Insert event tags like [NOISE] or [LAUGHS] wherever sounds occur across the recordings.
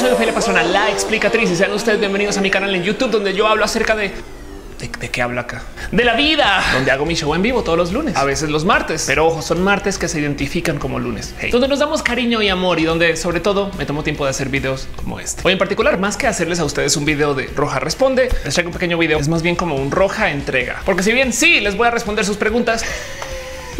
soy Ophelia Pastrana, la explicatriz y sean ustedes bienvenidos a mi canal en YouTube donde yo hablo acerca de ¿De, qué hablo acá? De la vida, donde hago mi show en vivo todos los lunes, a veces los martes, pero ojo, son martes que se identifican como lunes, donde nos damos cariño y amor y donde sobre todo me tomo tiempo de hacer videos como este. Hoy en particular, más que hacerles a ustedes un video de Roja Responde, les traigo un pequeño video, es más bien como un Roja Entrega, porque si bien sí les voy a responder sus preguntas,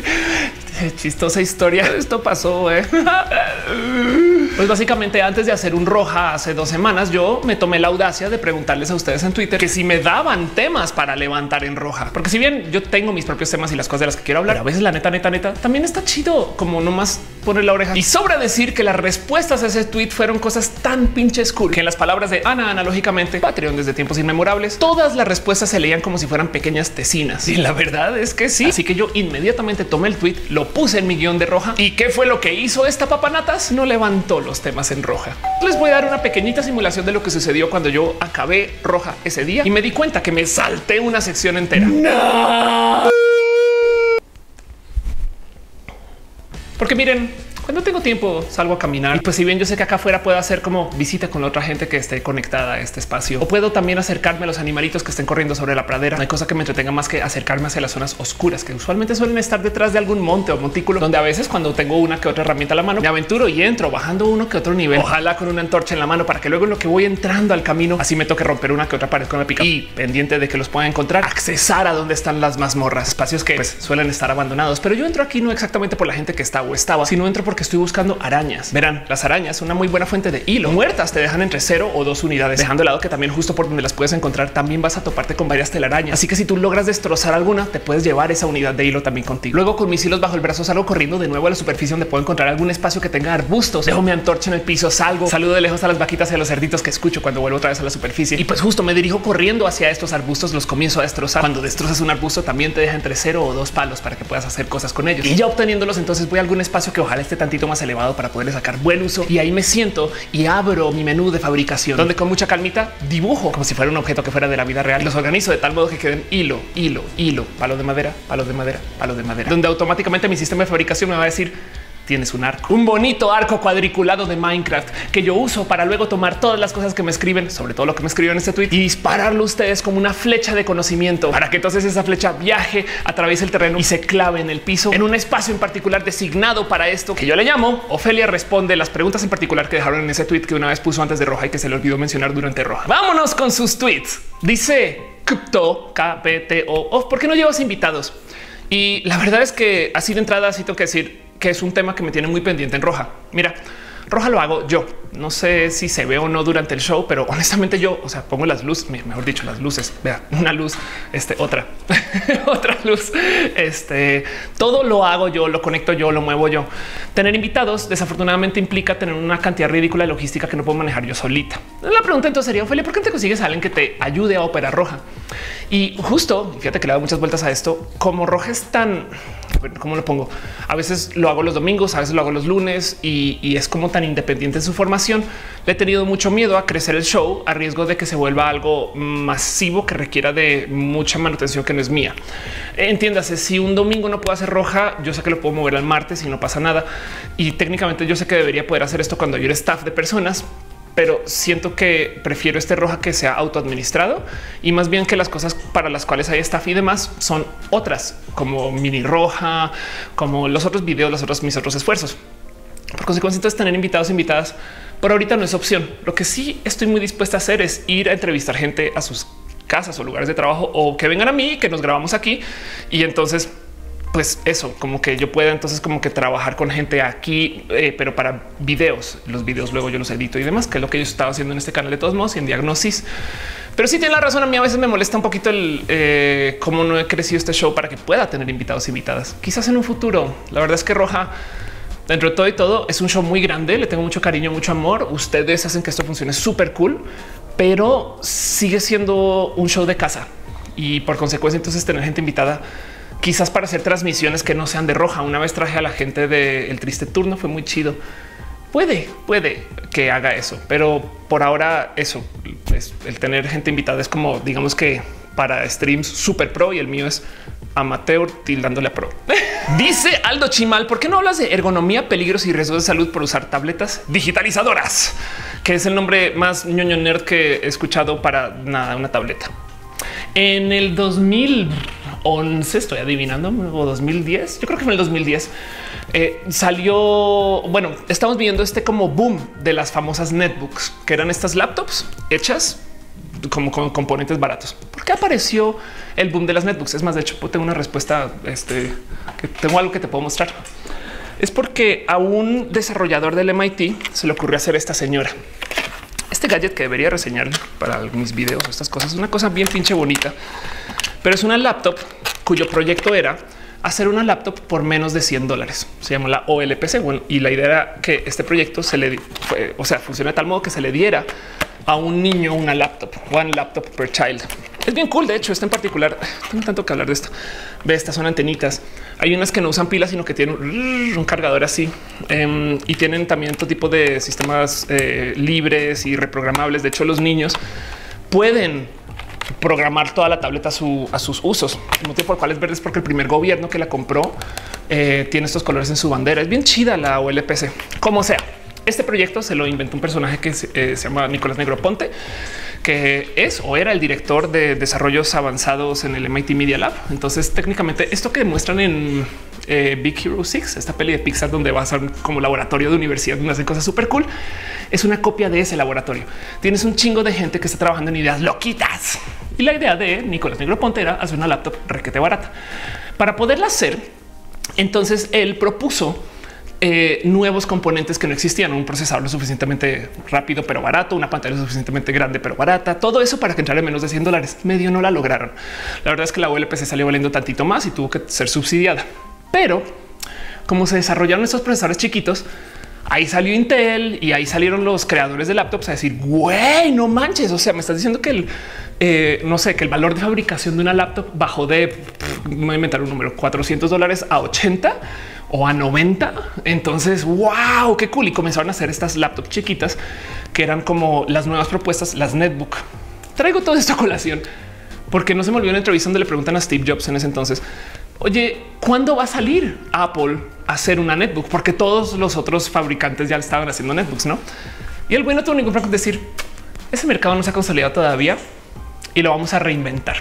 [LAUGHS] chistosa historia. Esto pasó. ¿eh? [LAUGHS] Pues básicamente antes de hacer un roja hace dos semanas, yo me tomé la audacia de preguntarles a ustedes en Twitter que si me daban temas para levantar en roja, porque si bien yo tengo mis propios temas y las cosas de las que quiero hablar, a veces la neta, neta, neta, también está chido como nomás poner la oreja y sobra decir que las respuestas a ese tweet fueron cosas tan pinches cool que en las palabras de Ana, analógicamente Patreon desde tiempos inmemorables, todas las respuestas se leían como si fueran pequeñas tesinas. Y la verdad es que sí. Así que yo inmediatamente tomé el tweet, lo puse en mi guion de roja. ¿Y qué fue lo que hizo esta papanatas? No levantó los temas en roja. Les voy a dar una pequeñita simulación de lo que sucedió cuando yo acabé roja ese día y me di cuenta que me salté una sección entera. Porque miren, cuando tengo tiempo salgo a caminar y pues si bien yo sé que acá afuera puedo hacer como visita con otra gente que esté conectada a este espacio o puedo también acercarme a los animalitos que estén corriendo sobre la pradera. No hay cosa que me entretenga más que acercarme hacia las zonas oscuras que usualmente suelen estar detrás de algún monte o montículo donde a veces cuando tengo una que otra herramienta a la mano me aventuro y entro bajando uno que otro nivel. Ojalá con una antorcha en la mano para que luego en lo que voy entrando al camino así me toque romper una que otra pared con la pica y pendiente de que los pueda encontrar, accesar a donde están las mazmorras, espacios que pues, suelen estar abandonados. Pero yo entro aquí no exactamente por la gente que está o estaba, sino entro porque estoy buscando arañas. Verán, las arañas, una muy buena fuente de hilo. Muertas te dejan entre cero o dos unidades, dejando de lado que también justo por donde las puedes encontrar también vas a toparte con varias telarañas. Así que si tú logras destrozar alguna, te puedes llevar esa unidad de hilo también contigo. Luego con mis hilos bajo el brazo salgo corriendo de nuevo a la superficie donde puedo encontrar algún espacio que tenga arbustos. Dejo mi antorcha en el piso, salgo, saludo de lejos a las vaquitas y a los cerditos que escucho cuando vuelvo otra vez a la superficie. Y pues justo me dirijo corriendo hacia estos arbustos, los comienzo a destrozar. Cuando destrozas un arbusto también te deja entre cero o dos palos para que puedas hacer cosas con ellos. Y ya obteniéndolos, entonces voy a algún espacio que ojalá esté tantito más elevado para poder sacar buen uso. Y ahí me siento y abro mi menú de fabricación, donde con mucha calmita. Dibujo. Como si fuera un objeto que fuera de la vida real. Los organizo de tal modo que queden hilo, hilo, hilo, palo de madera, palo de madera, palo de madera, donde automáticamente mi sistema de fabricación me va a decir tienes un arco, un bonito arco cuadriculado de Minecraft que yo uso para luego tomar todas las cosas que me escriben, sobre todo lo que me escriben en este tweet y dispararlo a ustedes como una flecha de conocimiento para que entonces esa flecha viaje a través del terreno y se clave en el piso en un espacio en particular designado para esto que yo le llamo Ofelia responde las preguntas en particular que dejaron en ese tweet que una vez puso antes de Roja y que se le olvidó mencionar durante Roja. Vámonos con sus tweets. Dice Crypto KPTO. ¿Por qué no llevas invitados? Y la verdad es que así de entrada, así tengo que decir, que es un tema que me tiene muy pendiente en roja. Mira, roja lo hago yo. No sé si se ve o no durante el show, pero [LAUGHS] honestamente yo, o sea, pongo las luces, mejor dicho, las luces. Vea, una luz, este, otra, [LAUGHS] otra luz. Este, todo lo hago yo, lo conecto yo, lo muevo yo. Tener invitados desafortunadamente implica tener una cantidad ridícula de logística que no puedo manejar yo solita. La pregunta entonces sería, Ophelia, ¿por qué te consigues a alguien que te ayude a operar roja? Y justo, fíjate que le he dado muchas vueltas a esto, como roja es tan, ¿cómo lo pongo? A veces lo hago los domingos, a veces lo hago los lunes y, es como tan independiente en su formación. Le he tenido mucho miedo a crecer el show a riesgo de que se vuelva algo masivo que requiera de mucha manutención que no es mía. Entiéndase, si un domingo no puedo hacer roja, yo sé que lo puedo mover al martes y no pasa nada. Y técnicamente yo sé que debería poder hacer esto cuando yo era staff de personas, pero siento que prefiero este roja que sea autoadministrado y más bien que las cosas para las cuales hay staff y demás son otras como mini roja, como los otros videos, los otros mis otros esfuerzos. Por consecuencia, entonces tener invitados e invitadas por ahorita no es opción. Lo que sí estoy muy dispuesta a hacer es ir a entrevistar gente a sus casas o lugares de trabajo o que vengan a mí, que nos grabamos aquí y entonces pues eso, como que yo pueda entonces como que trabajar con gente aquí, eh, pero para videos, los videos luego yo los edito y demás, que es lo que yo estaba haciendo en este canal de todos modos y en diagnosis. Pero sí tiene la razón. A mí a veces me molesta un poquito el eh, cómo no he crecido este show para que pueda tener invitados e invitadas. Quizás en un futuro. La verdad es que Roja dentro de todo y todo es un show muy grande. Le tengo mucho cariño, mucho amor. Ustedes hacen que esto funcione súper cool, pero sigue siendo un show de casa y por consecuencia entonces tener gente invitada quizás para hacer transmisiones que no sean de roja. Una vez traje a la gente del triste turno, fue muy chido. Puede, puede que haga eso, pero por ahora eso es el tener gente invitada es como digamos que para streams super pro y el mío es amateur tildándole a pro. [LAUGHS] Dice Aldo Chimal, ¿por qué no hablas de ergonomía, peligros y riesgos de salud por usar tabletas digitalizadoras? que es el nombre más ñoño nerd que he escuchado para nada, una tableta. En el 2011, estoy adivinando, o 2010, yo creo que fue en el 2010, eh, salió, bueno, estamos viendo este como boom de las famosas netbooks, que eran estas laptops hechas como con componentes baratos. ¿Por qué apareció el boom de las netbooks? Es más, de hecho, tengo una respuesta, este, que tengo algo que te puedo mostrar. Es porque a un desarrollador del MIT se le ocurrió hacer esta señora. Este gadget que debería reseñar para mis videos, estas cosas, una cosa bien pinche bonita, pero es una laptop cuyo proyecto era hacer una laptop por menos de 100 dólares. Se llama la OLPC. Y la idea era que este proyecto se le, fue, o sea, funciona de tal modo que se le diera a un niño una laptop, one laptop per child. Es bien cool. De hecho, esta en particular, tengo tanto que hablar de esto. Ve, estas son antenitas. Hay unas que no usan pilas, sino que tienen un cargador así em, y tienen también todo tipo de sistemas eh, libres y reprogramables. De hecho, los niños pueden programar toda la tableta a, sus usos. El motivo por el cual es verde es porque el primer gobierno que la compró eh, tiene estos colores en su bandera. Es bien chida la OLPC. Como sea, este proyecto se lo inventó un personaje que se, eh, llama Nicolás Negroponte, que es o era el director de desarrollos avanzados en el MIT Media Lab. Entonces, técnicamente, esto que muestran en eh, Big Hero 6, esta peli de Pixar donde va a ser como laboratorio de universidad donde hacen cosas súper cool, es una copia de ese laboratorio. Tienes un chingo de gente que está trabajando en ideas loquitas. Y la idea de Nicolás Negroponte era hacer una laptop requete barata. Para poderla hacer, entonces él propuso eh, nuevos componentes que no existían, un procesador lo suficientemente rápido pero barato, una pantalla lo suficientemente grande pero barata, todo eso para que entrara en menos de 100 dólares. Medio no la lograron. La verdad es que la se salió valiendo tantito más y tuvo que ser subsidiada. Pero como se desarrollaron estos procesadores chiquitos, ahí salió Intel y ahí salieron los creadores de laptops a decir, güey, no manches. O sea, me estás diciendo que el, eh, no sé, que el valor de fabricación de una laptop bajó de, me voy inventar un número, 400 dólares a 80 o a 90. Entonces, wow, qué cool. Y comenzaron a hacer estas laptops chiquitas que eran como las nuevas propuestas, las netbook. Traigo todo esto a colación porque no se me olvidó una entrevista donde le preguntan a Steve Jobs en ese entonces, oye, ¿cuándo va a salir Apple a hacer una netbook? Porque todos los otros fabricantes ya estaban haciendo netbooks, ¿no? Y el bueno tuvo ningún problema decir, ese mercado no se ha consolidado todavía y lo vamos a reinventar.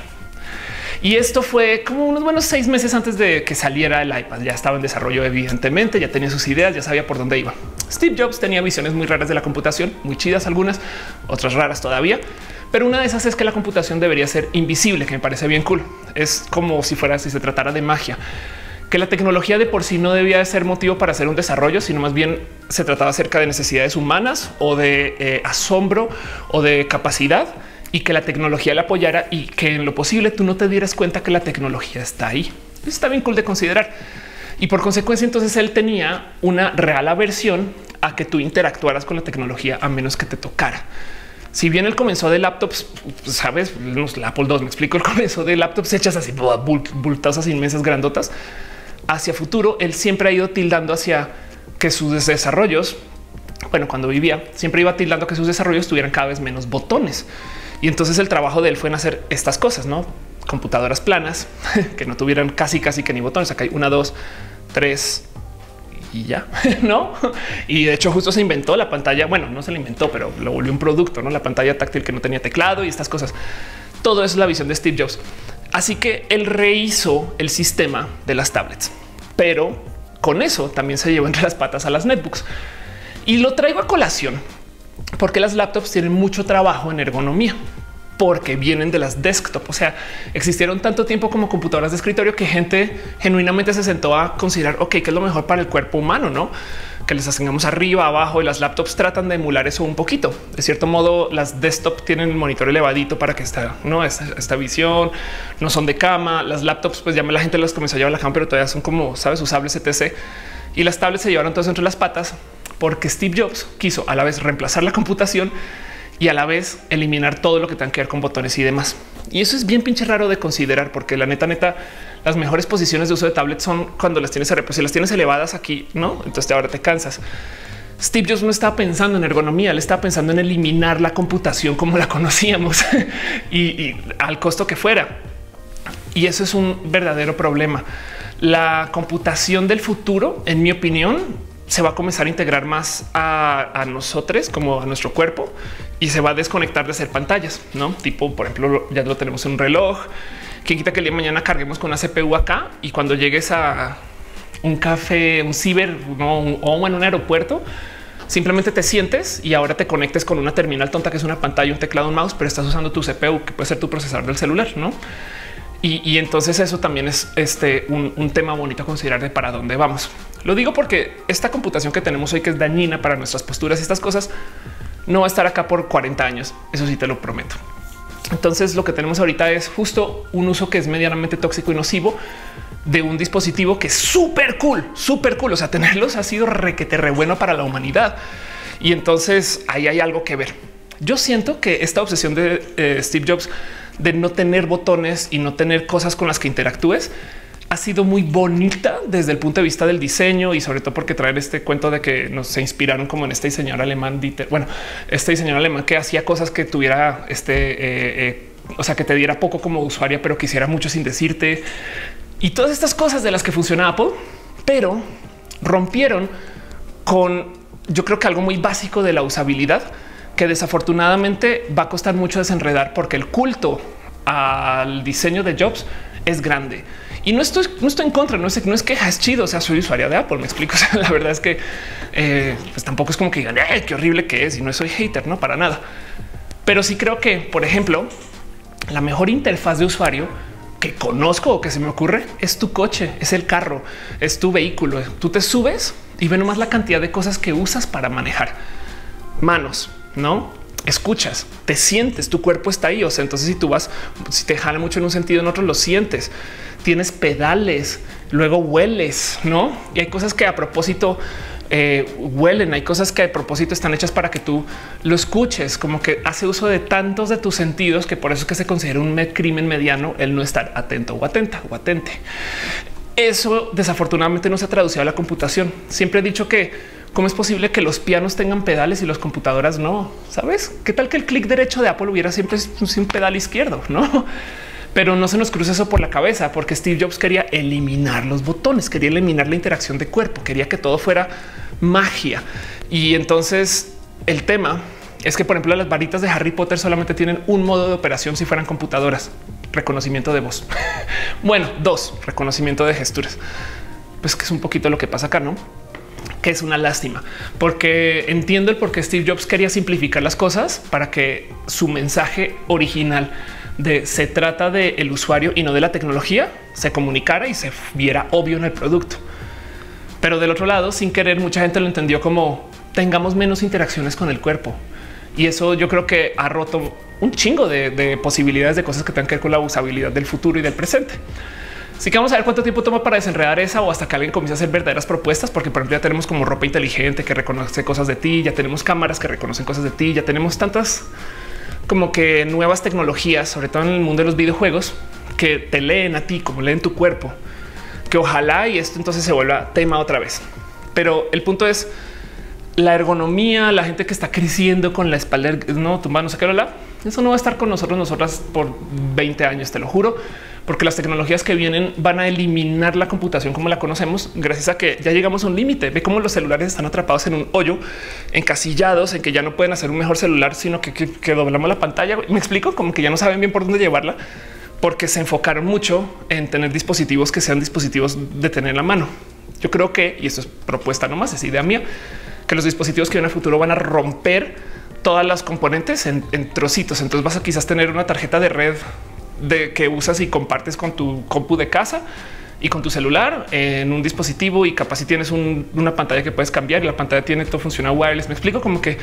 Y esto fue como unos buenos seis meses antes de que saliera el iPad. Ya estaba en desarrollo, evidentemente, ya tenía sus ideas, ya sabía por dónde iba. Steve Jobs tenía visiones muy raras de la computación, muy chidas algunas, otras raras todavía. Pero una de esas es que la computación debería ser invisible, que me parece bien cool. Es como si fuera si se tratara de magia que la tecnología de por sí no debía ser motivo para hacer un desarrollo, sino más bien se trataba acerca de necesidades humanas o de eh, asombro o de capacidad y que la tecnología la apoyara y que en lo posible tú no te dieras cuenta que la tecnología está ahí. Está bien cool de considerar. Y por consecuencia, entonces él tenía una real aversión a que tú interactuaras con la tecnología a menos que te tocara. Si bien él comenzó de laptops, pues, sabes, la Apple II, me explico, el comenzó de laptops hechas así, bultosas, inmensas, grandotas. Hacia futuro, él siempre ha ido tildando hacia que sus desarrollos, bueno, cuando vivía, siempre iba tildando que sus desarrollos tuvieran cada vez menos botones. Y entonces el trabajo de él fue en hacer estas cosas, no computadoras planas [LAUGHS] que no tuvieran casi, casi que ni botones. Acá hay una, dos, tres y ya [LAUGHS] no. Y de hecho, justo se inventó la pantalla. Bueno, no se la inventó, pero lo volvió un producto, no la pantalla táctil que no tenía teclado y estas cosas. Todo eso es la visión de Steve Jobs. Así que él rehizo el sistema de las tablets, pero con eso también se llevó entre las patas a las netbooks y lo traigo a colación porque las laptops tienen mucho trabajo en ergonomía porque vienen de las desktop. O sea, existieron tanto tiempo como computadoras de escritorio que gente genuinamente se sentó a considerar, ok, qué es lo mejor para el cuerpo humano, no? Que les asignamos arriba, abajo y las laptops tratan de emular eso un poquito. De cierto modo, las desktop tienen el monitor elevadito para que esta, no esta, esta visión no son de cama. Las laptops, pues ya la gente las comenzó a llevar a la cama, pero todavía son como sabes, usables etc. Y las tablets se llevaron todas entre las patas porque Steve Jobs quiso a la vez reemplazar la computación y a la vez eliminar todo lo que tenga que ver con botones y demás. Y eso es bien pinche raro de considerar, porque la neta, neta, las mejores posiciones de uso de tablet son cuando las tienes, pues si las tienes elevadas aquí, no? Entonces ahora te cansas. Steve Jobs no estaba pensando en ergonomía, le estaba pensando en eliminar la computación como la conocíamos [LAUGHS] y al costo que fuera. Y eso es un verdadero problema. La computación del futuro, en mi opinión, se va a comenzar a integrar más a, nosotros como a nuestro cuerpo y se va a desconectar de ser pantallas, no tipo, por ejemplo, ya lo tenemos en un reloj. Quien quita que el día de mañana carguemos con una CPU acá y cuando llegues a un café, un ciber o en un aeropuerto, simplemente te sientes y ahora te conectes con una terminal tonta que es una pantalla, un teclado, un mouse, pero estás usando tu CPU que puede ser tu procesador del celular, no? Y, entonces eso también es este un, tema bonito a considerar de para dónde vamos. Lo digo porque esta computación que tenemos hoy, que es dañina para nuestras posturas y estas cosas, no va a estar acá por 40 años. Eso sí te lo prometo. Entonces lo que tenemos ahorita es justo un uso que es medianamente tóxico y nocivo de un dispositivo que es súper cool, súper cool. O sea, tenerlos ha sido requete re bueno para la humanidad. Y entonces ahí hay algo que ver. Yo siento que esta obsesión de eh, Steve Jobs de no tener botones y no tener cosas con las que interactúes ha sido muy bonita desde el punto de vista del diseño y sobre todo porque traer este cuento de que nos se inspiraron como en este diseñador alemán. Bueno, este diseñador alemán que hacía cosas que tuviera este, eh, eh, o sea, que te diera poco como usuaria, pero quisiera mucho sin decirte y todas estas cosas de las que funciona Apple, pero rompieron con yo creo que algo muy básico de la usabilidad que desafortunadamente va a costar mucho desenredar porque el culto al diseño de Jobs es grande. Y no estoy, no estoy en contra, no es, no es queja, es chido. O sea, soy usuaria de Apple. Me explico. [LAUGHS] la verdad es que eh, pues tampoco es como que digan qué horrible que es y no soy hater, no para nada. Pero sí creo que, por ejemplo, la mejor interfaz de usuario que conozco o que se me ocurre es tu coche, es el carro, es tu vehículo. Tú te subes y ve nomás la cantidad de cosas que usas para manejar manos, no escuchas, te sientes, tu cuerpo está ahí. O sea, entonces si tú vas, si te jala mucho en un sentido, en otro lo sientes. Tienes pedales, luego hueles, no? Y hay cosas que a propósito eh, huelen, hay cosas que a propósito están hechas para que tú lo escuches, como que hace uso de tantos de tus sentidos que por eso es que se considera un crimen mediano el no estar atento o atenta o atente. Eso desafortunadamente no se ha traducido a la computación. Siempre he dicho que ¿Cómo es posible que los pianos tengan pedales y las computadoras no? ¿Sabes? ¿Qué tal que el clic derecho de Apple hubiera siempre sin pedal izquierdo? No, [LAUGHS] pero no se nos cruza eso por la cabeza porque Steve Jobs quería eliminar los botones, quería eliminar la interacción de cuerpo, quería que todo fuera magia. Y entonces el tema es que, por ejemplo, las varitas de Harry Potter solamente tienen un modo de operación si fueran computadoras, reconocimiento de voz. [LAUGHS] bueno, dos, reconocimiento de gesturas. Pues que es un poquito lo que pasa acá, ¿no? Que es una lástima, porque entiendo el por qué Steve Jobs quería simplificar las cosas para que su mensaje original de se trata del el usuario y no de la tecnología se comunicara y se viera obvio en el producto. Pero del otro lado, sin querer, mucha gente lo entendió como tengamos menos interacciones con el cuerpo. Y eso yo creo que ha roto un chingo de, de posibilidades de cosas que tengan que ver con la usabilidad del futuro y del presente. Así que vamos a ver cuánto tiempo toma para desenredar esa o hasta que alguien comience a hacer verdaderas propuestas, porque por ejemplo ya tenemos como ropa inteligente que reconoce cosas de ti, ya tenemos cámaras que reconocen cosas de ti, ya tenemos tantas como que nuevas tecnologías, sobre todo en el mundo de los videojuegos, que te leen a ti como leen tu cuerpo, que ojalá y esto entonces se vuelva tema otra vez. Pero el punto es la ergonomía, la gente que está creciendo con la espalda, no tu mano, sé qué, eso no va a estar con nosotros, nosotras por 20 años, te lo juro porque las tecnologías que vienen van a eliminar la computación como la conocemos, gracias a que ya llegamos a un límite. Ve cómo los celulares están atrapados en un hoyo, encasillados, en que ya no pueden hacer un mejor celular, sino que, doblamos la pantalla. Me explico como que ya no saben bien por dónde llevarla, porque se enfocaron mucho en tener dispositivos que sean dispositivos de tener la mano. Yo creo que, y esto es propuesta nomás, es idea mía, que los dispositivos que en el futuro van a romper todas las componentes en, en, trocitos. Entonces vas a quizás tener una tarjeta de red de que usas y compartes con tu compu de casa y con tu celular en un dispositivo y capaz si tienes una pantalla que puedes cambiar y la pantalla tiene todo funciona wireless. Me explico como que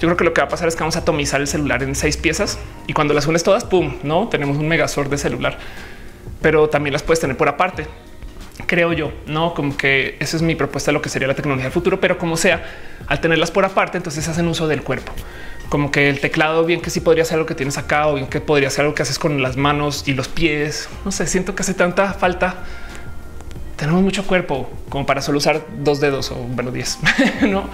yo creo que lo que va a pasar es que vamos a atomizar el celular en seis piezas y cuando las unes todas, pum, no tenemos un megasor de celular, pero también las puedes tener por aparte. Creo yo, no como que esa es mi propuesta de lo que sería la tecnología del futuro, pero como sea, al tenerlas por aparte, entonces hacen uso del cuerpo como que el teclado, bien que sí podría ser algo que tienes acá o bien que podría ser algo que haces con las manos y los pies. No sé, siento que hace tanta falta. Tenemos mucho cuerpo como para solo usar dos dedos o bueno, diez, [LAUGHS] no?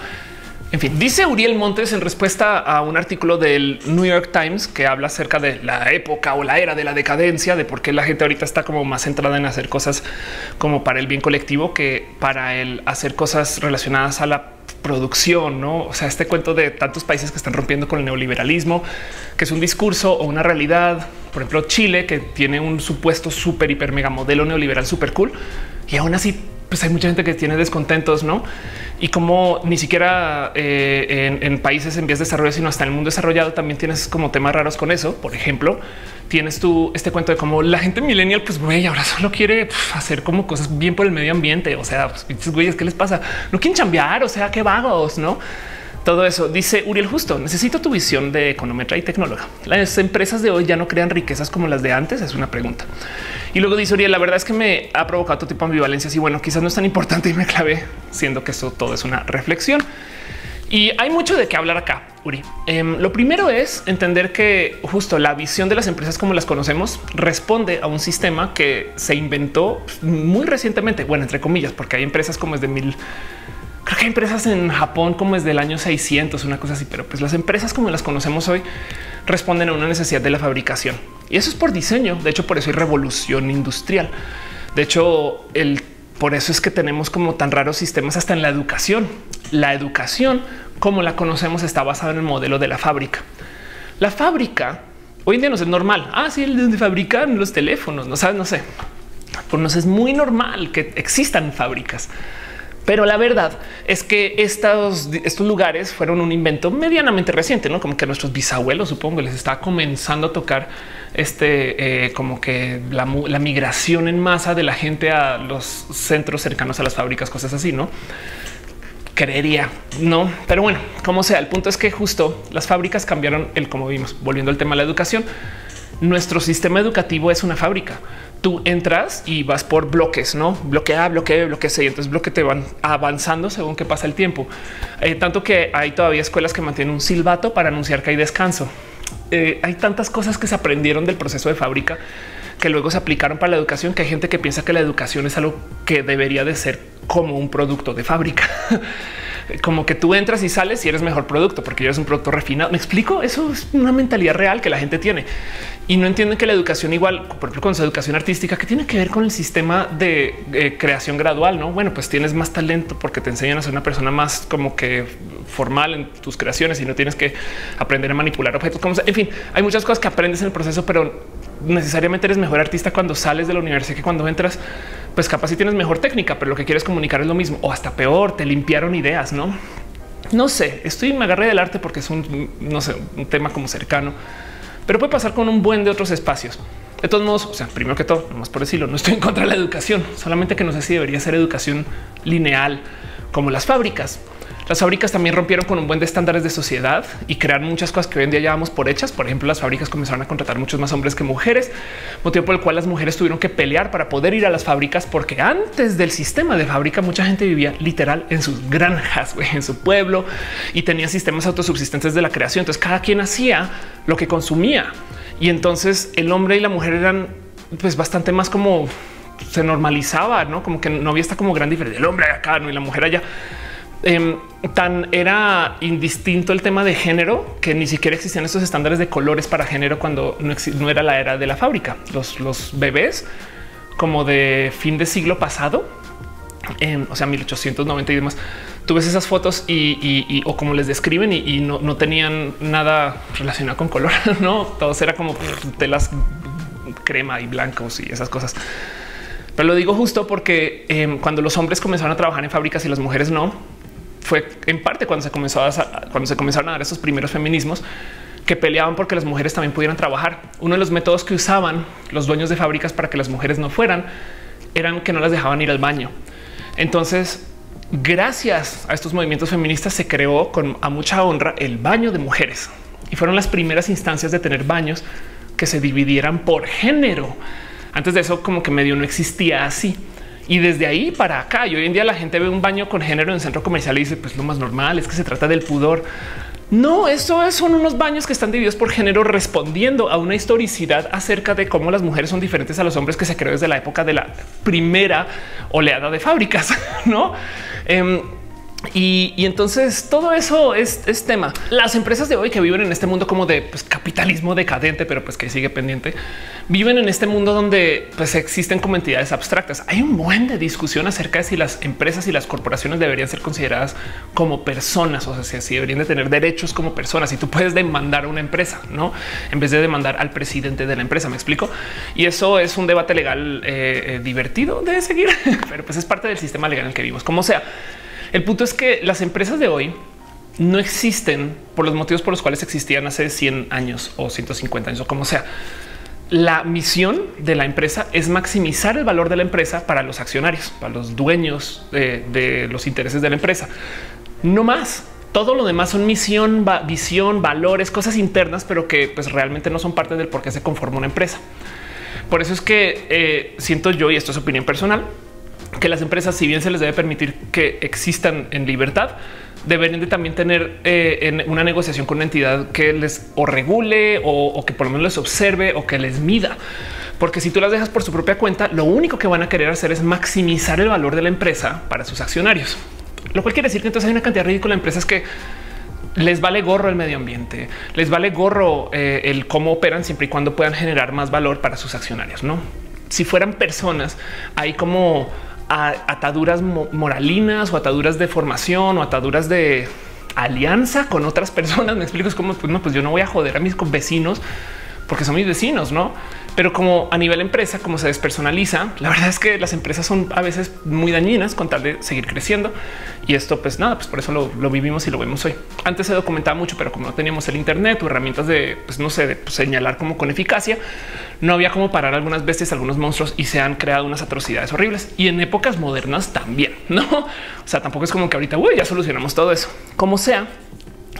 En fin, dice Uriel Montes en respuesta a un artículo del New York Times que habla acerca de la época o la era de la decadencia, de por qué la gente ahorita está como más centrada en hacer cosas como para el bien colectivo que para el hacer cosas relacionadas a la producción, no? O sea, este cuento de tantos países que están rompiendo con el neoliberalismo, que es un discurso o una realidad. Por ejemplo, Chile, que tiene un supuesto súper, hiper, mega modelo neoliberal súper cool y aún así pues hay mucha gente que tiene descontentos, ¿no? Y como ni siquiera eh, en, países en vías de desarrollo, sino hasta en el mundo desarrollado también tienes como temas raros con eso. Por ejemplo, tienes tú este cuento de cómo la gente millennial, pues güey, ahora solo quiere hacer como cosas bien por el medio ambiente. O sea, pues, güeyes, ¿qué les pasa? No quieren cambiar, o sea, qué vagos, ¿no? Todo eso. Dice Uriel Justo, necesito tu visión de econometra y tecnóloga. Las empresas de hoy ya no crean riquezas como las de antes, es una pregunta. Y luego dice Uriel, la verdad es que me ha provocado todo tipo de ambivalencias y bueno, quizás no es tan importante y me clavé, siendo que eso todo es una reflexión. Y hay mucho de qué hablar acá, Uri. Em, lo primero es entender que justo la visión de las empresas como las conocemos responde a un sistema que se inventó muy recientemente, bueno, entre comillas, porque hay empresas como es de mil Creo que hay empresas en Japón como es del año 600, una cosa así, pero pues las empresas como las conocemos hoy responden a una necesidad de la fabricación. Y eso es por diseño. De hecho, por eso hay revolución industrial. De hecho, el por eso es que tenemos como tan raros sistemas hasta en la educación. La educación, como la conocemos, está basada en el modelo de la fábrica. La fábrica hoy en día no es normal. Ah, sí, el donde fabrican los teléfonos, no sabes, no sé. Por nos es muy normal que existan fábricas. Pero la verdad es que estos, lugares fueron un invento medianamente reciente, no como que nuestros bisabuelos, supongo, les está comenzando a tocar este, eh, como que la, la, migración en masa de la gente a los centros cercanos a las fábricas, cosas así, no creería, no, pero bueno, como sea, el punto es que justo las fábricas cambiaron el como vimos. Volviendo al tema de la educación, nuestro sistema educativo es una fábrica tú entras y vas por bloques, no bloque A, bloque B. Y entonces bloque te van avanzando según que pasa el tiempo. Eh, tanto que hay todavía escuelas que mantienen un silbato para anunciar que hay descanso. Eh, hay tantas cosas que se aprendieron del proceso de fábrica que luego se aplicaron para la educación, que hay gente que piensa que la educación es algo que debería de ser como un producto de fábrica. [LAUGHS] como que tú entras y sales y eres mejor producto porque eres un producto refinado. Me explico. Eso es una mentalidad real que la gente tiene y no entienden que la educación igual, por ejemplo, con su educación artística, que tiene que ver con el sistema de creación gradual. No, bueno, pues tienes más talento porque te enseñan a ser una persona más como que formal en tus creaciones y no tienes que aprender a manipular objetos. Como en fin, hay muchas cosas que aprendes en el proceso, pero necesariamente eres mejor artista cuando sales de la universidad que cuando entras. Pues capaz si tienes mejor técnica, pero lo que quieres comunicar es lo mismo o hasta peor. Te limpiaron ideas, no? No sé, estoy me agarré del arte porque es un, no sé, un tema como cercano pero puede pasar con un buen de otros espacios. De todos modos, primero que todo, más por decirlo, no estoy en contra de la educación, solamente que no sé si debería ser educación lineal como las fábricas. Las fábricas también rompieron con un buen de estándares de sociedad y crearon muchas cosas que hoy en día llevamos por hechas. Por ejemplo, las fábricas comenzaron a contratar muchos más hombres que mujeres, motivo por el cual las mujeres tuvieron que pelear para poder ir a las fábricas, porque antes del sistema de fábrica mucha gente vivía literal en sus granjas, en su pueblo y tenía sistemas autosubsistentes de la creación. Entonces cada quien hacía lo que consumía y entonces el hombre y la mujer eran pues bastante más como se normalizaba, no como que no había esta como gran diferencia. El hombre acá ¿no? y la mujer allá. Em, tan era indistinto el tema de género que ni siquiera existían estos estándares de colores para género cuando no, era la era de la fábrica. Los, bebés como de fin de siglo pasado, o sea, 1890 y demás. Tú ves esas fotos y, o como les describen y, no, tenían nada relacionado con color, [LAUGHS] no todos era como telas crema y blancos y esas cosas. Pero lo digo justo porque em, cuando los hombres comenzaron a trabajar en fábricas y las mujeres no, fue en parte cuando se comenzó a, comenzaron a dar esos primeros feminismos que peleaban porque las mujeres también pudieran trabajar. Uno de los métodos que usaban los dueños de fábricas para que las mujeres no fueran eran que no las dejaban ir al baño. Entonces, gracias a estos movimientos feministas se creó con a mucha honra el baño de mujeres y fueron las primeras instancias de tener baños que se dividieran por género. Antes de eso, como que medio no existía así. Y desde ahí para acá, y hoy en día la gente ve un baño con género en centro comercial y dice, pues lo más normal es que se trata del pudor. No, eso son unos baños que están divididos por género respondiendo a una historicidad acerca de cómo las mujeres son diferentes a los hombres que se creó desde la época de la primera oleada de fábricas, [LAUGHS] ¿no? Em, Y, entonces todo eso es, tema. Las empresas de hoy que viven en este mundo como de pues, capitalismo decadente, pero pues que sigue pendiente, viven en este mundo donde pues existen como entidades abstractas. Hay un buen de discusión acerca de si las empresas y las corporaciones deberían ser consideradas como personas, o sea, si deberían de tener derechos como personas. Y tú puedes demandar a una empresa, no en vez de demandar al presidente de la empresa. Me explico. Y eso es un debate legal eh, eh, divertido de seguir, [LAUGHS] pero pues es parte del sistema legal en el que vivimos. Como sea, el punto es que las empresas de hoy no existen por los motivos por los cuales existían hace 100 años o 150 años o como sea. La misión de la empresa es maximizar el valor de la empresa para los accionarios, para los dueños de, los intereses de la empresa. No más. Todo lo demás son misión, visión, valores, cosas internas, pero que pues realmente no son parte del por qué se conforma una empresa. Por eso es que eh, siento yo, y esto es opinión personal, que las empresas, si bien se les debe permitir que existan en libertad, deberían de también tener eh, en una negociación con una entidad que les o regule o, que por lo menos les observe o que les mida. Porque si tú las dejas por su propia cuenta, lo único que van a querer hacer es maximizar el valor de la empresa para sus accionarios. Lo cual quiere decir que entonces hay una cantidad ridícula de empresas que les vale gorro el medio ambiente, les vale gorro eh, el cómo operan siempre y cuando puedan generar más valor para sus accionarios. No, si fueran personas, hay como ataduras moralinas o ataduras de formación o ataduras de alianza con otras personas. Me explico, es como pues no, pues yo no voy a joder a mis vecinos porque son mis vecinos, no? Pero como a nivel empresa, como se despersonaliza, la verdad es que las empresas son a veces muy dañinas con tal de seguir creciendo. Y esto, pues nada, pues por eso lo, vivimos y lo vemos hoy. Antes se documentaba mucho, pero como no teníamos el Internet o herramientas de, pues no sé, de señalar como con eficacia, no había como parar algunas bestias, algunos monstruos y se han creado unas atrocidades horribles. Y en épocas modernas también, [LAUGHS] no? O sea, tampoco es como que ahorita ya solucionamos todo eso. Como sea,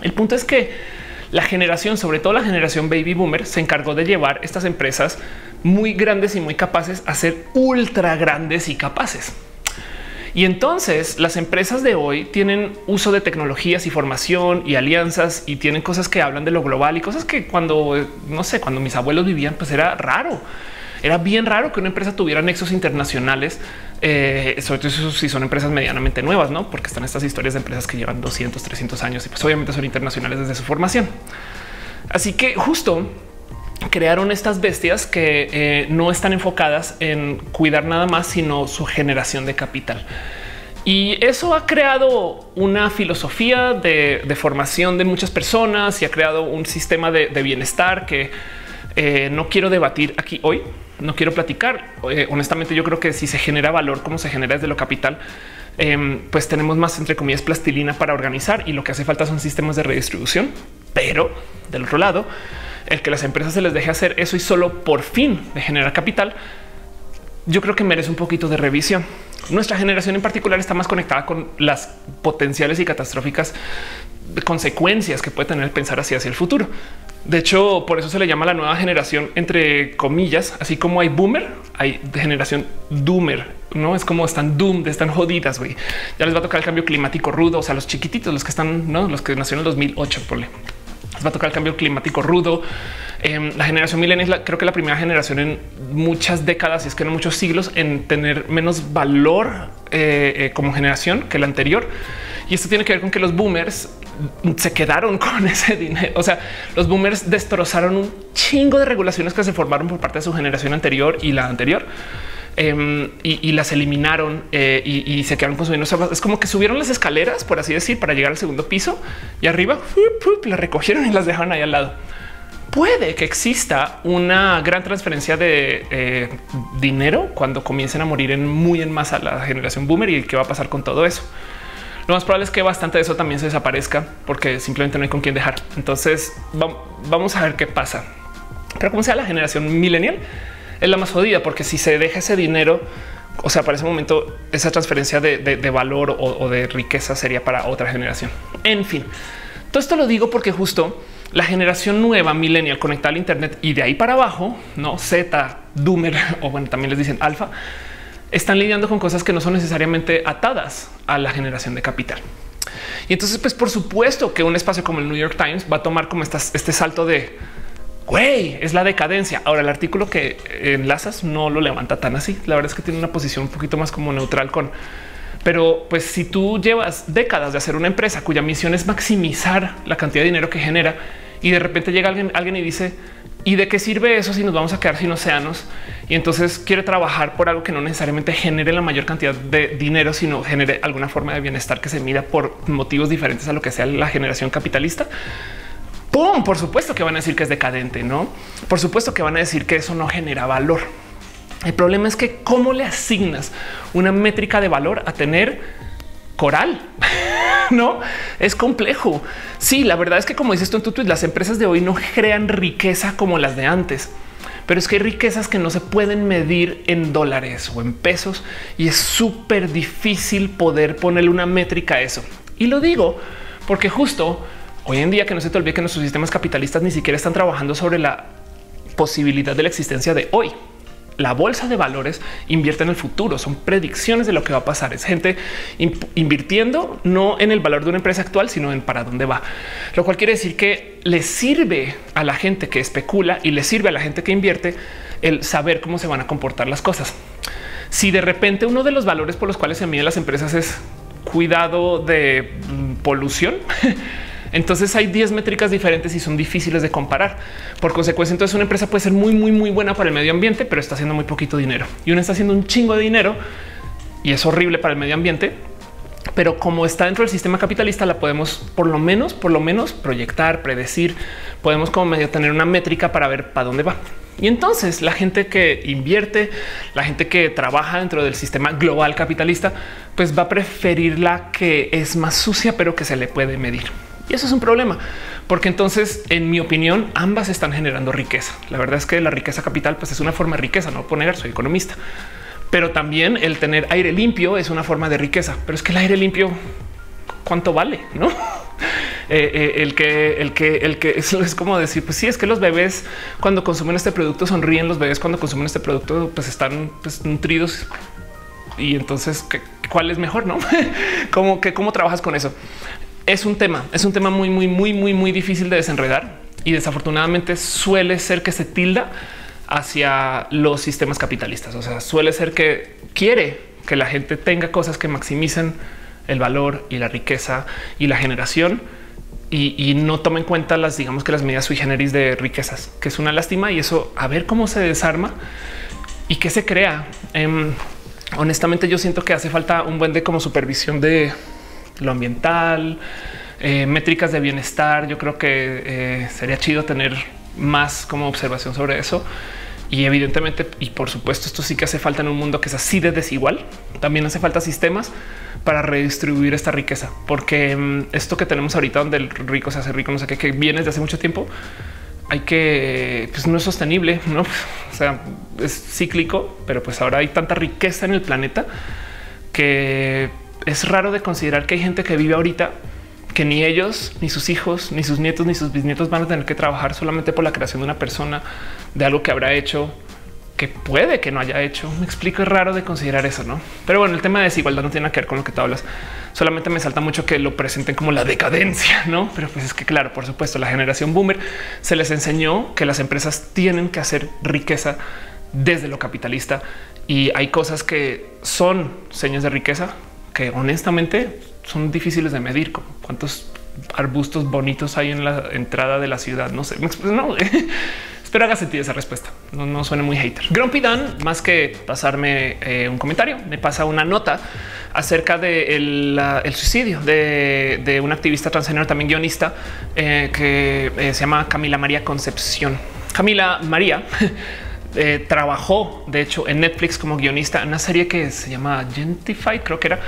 el punto es que la generación, sobre todo la generación baby boomer, se encargó de llevar estas empresas muy grandes y muy capaces a ser ultra grandes y capaces. Y entonces las empresas de hoy tienen uso de tecnologías y formación y alianzas y tienen cosas que hablan de lo global y cosas que cuando no sé, cuando mis abuelos vivían, pues era raro. Era bien raro que una empresa tuviera nexos internacionales, eh, sobre todo si son empresas medianamente nuevas, no? Porque están estas historias de empresas que llevan 200, 300 años y pues obviamente son internacionales desde su formación. Así que justo crearon estas bestias que eh, no están enfocadas en cuidar nada más, sino su generación de capital. Y eso ha creado una filosofía de, formación de muchas personas y ha creado un sistema de, bienestar que eh, no quiero debatir aquí hoy, no quiero platicar. Eh, honestamente, yo creo que si se genera valor, como se genera desde lo capital, em, pues tenemos más, entre comillas, plastilina para organizar y lo que hace falta son sistemas de redistribución. Pero del otro lado, el que las empresas se les deje hacer eso y solo por fin de generar capital, yo creo que merece un poquito de revisión. Nuestra generación en particular está más conectada con las potenciales y catastróficas consecuencias que puede tener pensar así hacia el futuro. De hecho, por eso se le llama la nueva generación, entre comillas, así como hay boomer, hay generación doomer, no es como están doomed, están jodidas. güey. Ya les va a tocar el cambio climático rudo. O sea, los chiquititos, los que están, no los que nacieron en el 2008, por les va a tocar el cambio climático rudo. Em, la generación milenial creo que la primera generación en muchas décadas, y es que no muchos siglos, en tener menos valor eh, eh, como generación que la anterior. Y esto tiene que ver con que los boomers se quedaron [LAUGHS] con ese dinero. O sea, los boomers destrozaron un chingo de regulaciones que se formaron por parte de su generación anterior y la anterior. Em, y, las eliminaron eh, y, se quedaron consumiendo. es como que subieron las escaleras, por así decir, para llegar al segundo piso y arriba las recogieron y las dejaron ahí al lado. Puede que exista una gran transferencia de eh, dinero cuando comiencen a morir en muy en masa la generación boomer y qué va a pasar con todo eso. Lo más probable es que bastante de eso también se desaparezca porque simplemente no hay con quién dejar. Entonces vamos a ver qué pasa. Pero como sea la generación millennial, es la más jodida porque si se deja ese dinero, o sea, para ese momento esa transferencia de, valor o, de riqueza sería para otra generación. En fin, todo esto lo digo porque justo la generación nueva millennial conectada al Internet y de ahí para abajo, no Z, Doomer [LAUGHS] o bueno, también les dicen alfa, están lidiando con cosas que no son necesariamente atadas a la generación de capital. Y entonces, pues por supuesto que un espacio como el New York Times va a tomar como este salto de güey, es la decadencia. Ahora el artículo que enlazas no lo levanta tan así. La verdad es que tiene una posición un poquito más como neutral con Pero pues si tú llevas décadas de hacer una empresa cuya misión es maximizar la cantidad de dinero que genera y de repente llega alguien, alguien y dice, ¿y de qué sirve eso si nos vamos a quedar sin océanos? Y entonces quiere trabajar por algo que no necesariamente genere la mayor cantidad de dinero, sino genere alguna forma de bienestar que se mida por motivos diferentes a lo que sea la generación capitalista. ¡Pum! Por supuesto que van a decir que es decadente, ¿no? Por supuesto que van a decir que eso no genera valor. El problema es que cómo le asignas una métrica de valor a tener coral. [LAUGHS] no es complejo. Sí, la verdad es que como dices tú en tu tweet, las empresas de hoy no crean riqueza como las de antes, pero es que hay riquezas que no se pueden medir en dólares o en pesos y es súper difícil poder ponerle una métrica a eso. Y lo digo porque justo hoy en día que no se te olvide que nuestros sistemas capitalistas ni siquiera están trabajando sobre la posibilidad de la existencia de hoy la bolsa de valores invierte en el futuro. Son predicciones de lo que va a pasar. Es gente invirtiendo no en el valor de una empresa actual, sino en para dónde va. Lo cual quiere decir que le sirve a la gente que especula y le sirve a la gente que invierte el saber cómo se van a comportar las cosas. Si de repente uno de los valores por los cuales se miden las empresas es cuidado de mm, polución, [LAUGHS] Entonces hay 10 métricas diferentes y son difíciles de comparar. Por consecuencia, entonces una empresa puede ser muy, muy, muy buena para el medio ambiente, pero está haciendo muy poquito dinero y una está haciendo un chingo de dinero y es horrible para el medio ambiente. Pero como está dentro del sistema capitalista, la podemos por lo menos, por lo menos proyectar, predecir. Podemos como medio tener una métrica para ver para dónde va. Y entonces la gente que invierte, la gente que trabaja dentro del sistema global capitalista, pues va a preferir la que es más sucia, pero que se le puede medir. Y eso es un problema, porque entonces, en mi opinión, ambas están generando riqueza. La verdad es que la riqueza capital pues, es una forma de riqueza, no puedo negar, soy economista. Pero también el tener aire limpio es una forma de riqueza. Pero es que el aire limpio, ¿cuánto vale? [LAUGHS] No? Eh, eh, el que, el que, el que es como decir, pues sí, es que los bebés cuando consumen este producto sonríen, los bebés cuando consumen este producto pues están pues, nutridos y entonces cuál es mejor, no? [LAUGHS] ¿Cómo que cómo trabajas con eso? Es un tema, es un tema muy, muy, muy, muy, muy difícil de desenredar y desafortunadamente suele ser que se tilda hacia los sistemas capitalistas. O sea, suele ser que quiere que la gente tenga cosas que maximicen el valor y la riqueza y la generación y, no toma en cuenta las, digamos que las medidas sui generis de riquezas, que es una lástima y eso a ver cómo se desarma y qué se crea. Em, honestamente, yo siento que hace falta un buen de como supervisión de lo ambiental, eh, métricas de bienestar. Yo creo que eh, sería chido tener más como observación sobre eso. Y evidentemente, y por supuesto, esto sí que hace falta en un mundo que es así de desigual. También hace falta sistemas para redistribuir esta riqueza, porque mm, esto que tenemos ahorita, donde el rico se hace rico, no sé qué, que viene desde hace mucho tiempo, hay que, pues no es sostenible, no? [LAUGHS] O sea, es cíclico, pero pues ahora hay tanta riqueza en el planeta que es raro de considerar que hay gente que vive ahorita que ni ellos, ni sus hijos, ni sus nietos, ni sus bisnietos van a tener que trabajar solamente por la creación de una persona, de algo que habrá hecho, que puede que no haya hecho. Me explico, es raro de considerar eso, ¿no? Pero bueno, el tema de desigualdad no tiene que ver con lo que tú hablas. Solamente me salta mucho que lo presenten como la decadencia, [LAUGHS] ¿no? Pero pues es que claro, por supuesto, la generación boomer se les enseñó que las empresas tienen que hacer riqueza desde lo capitalista y hay cosas que son señas de riqueza que honestamente son difíciles de medir, como cuántos arbustos bonitos hay en la entrada de la ciudad. No sé, no. [LAUGHS] Espero haga sentido esa respuesta. No, no suena muy hater. Grumpy Dan, más que pasarme eh, un comentario, me pasa una nota acerca de suicidio de, de, una activista transgénero, también guionista, eh, que eh, se llama Camila María Concepción. Camila María [LAUGHS] Eh, trabajó, de hecho, en Netflix como guionista en una serie que se llama Gentify, creo que era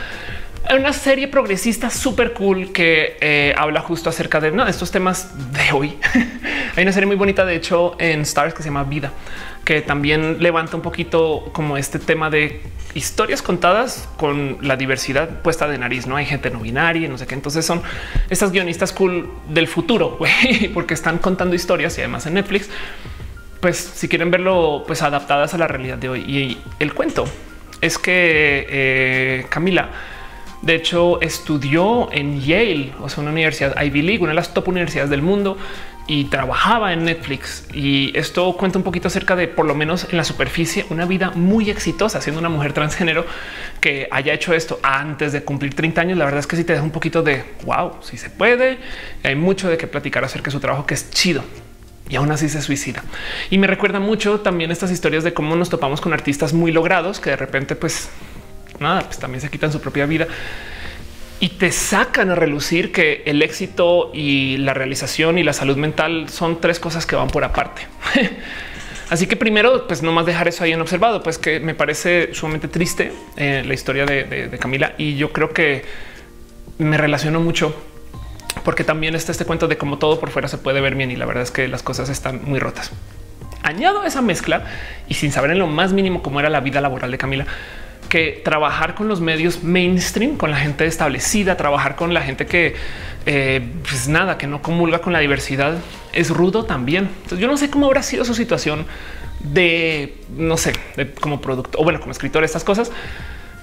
una serie progresista súper cool que eh, habla justo acerca de estos temas de hoy. [LAUGHS] Hay una serie muy bonita, de hecho, en Stars que se llama Vida, que también levanta un poquito como este tema de historias contadas con la diversidad puesta de nariz. No hay gente no binaria, no sé qué. Entonces son estas guionistas cool del futuro, [LAUGHS] porque están contando historias y además en Netflix pues si quieren verlo, pues adaptadas a la realidad de hoy. Y el cuento es que eh, Camila, de hecho, estudió en Yale, o sea, una universidad Ivy League, una de las top universidades del mundo, y trabajaba en Netflix. Y esto cuenta un poquito acerca de, por lo menos en la superficie, una vida muy exitosa siendo una mujer transgénero que haya hecho esto antes de cumplir 30 años. La verdad es que sí te deja un poquito de wow, si se puede. Hay mucho de qué platicar acerca de su trabajo que es chido y aún así se suicida. Y me recuerda mucho también estas historias de cómo nos topamos con artistas muy logrados que de repente, pues nada, pues también se quitan su propia vida y te sacan a relucir que el éxito y la realización y la salud mental son tres cosas que van por aparte. [LAUGHS] Así que primero, pues no más dejar eso ahí en observado, pues que me parece sumamente triste eh, la historia de, Camila y yo creo que me relaciono mucho porque también está este cuento de cómo todo por fuera se puede ver bien y la verdad es que las cosas están muy rotas. Añado esa mezcla y sin saber en lo más mínimo cómo era la vida laboral de Camila, que trabajar con los medios mainstream, con la gente establecida, trabajar con la gente que, eh, pues nada, que no comulga con la diversidad, es rudo también. Entonces yo no sé cómo habrá sido su situación de, no sé, como producto o bueno, como escritor, estas cosas,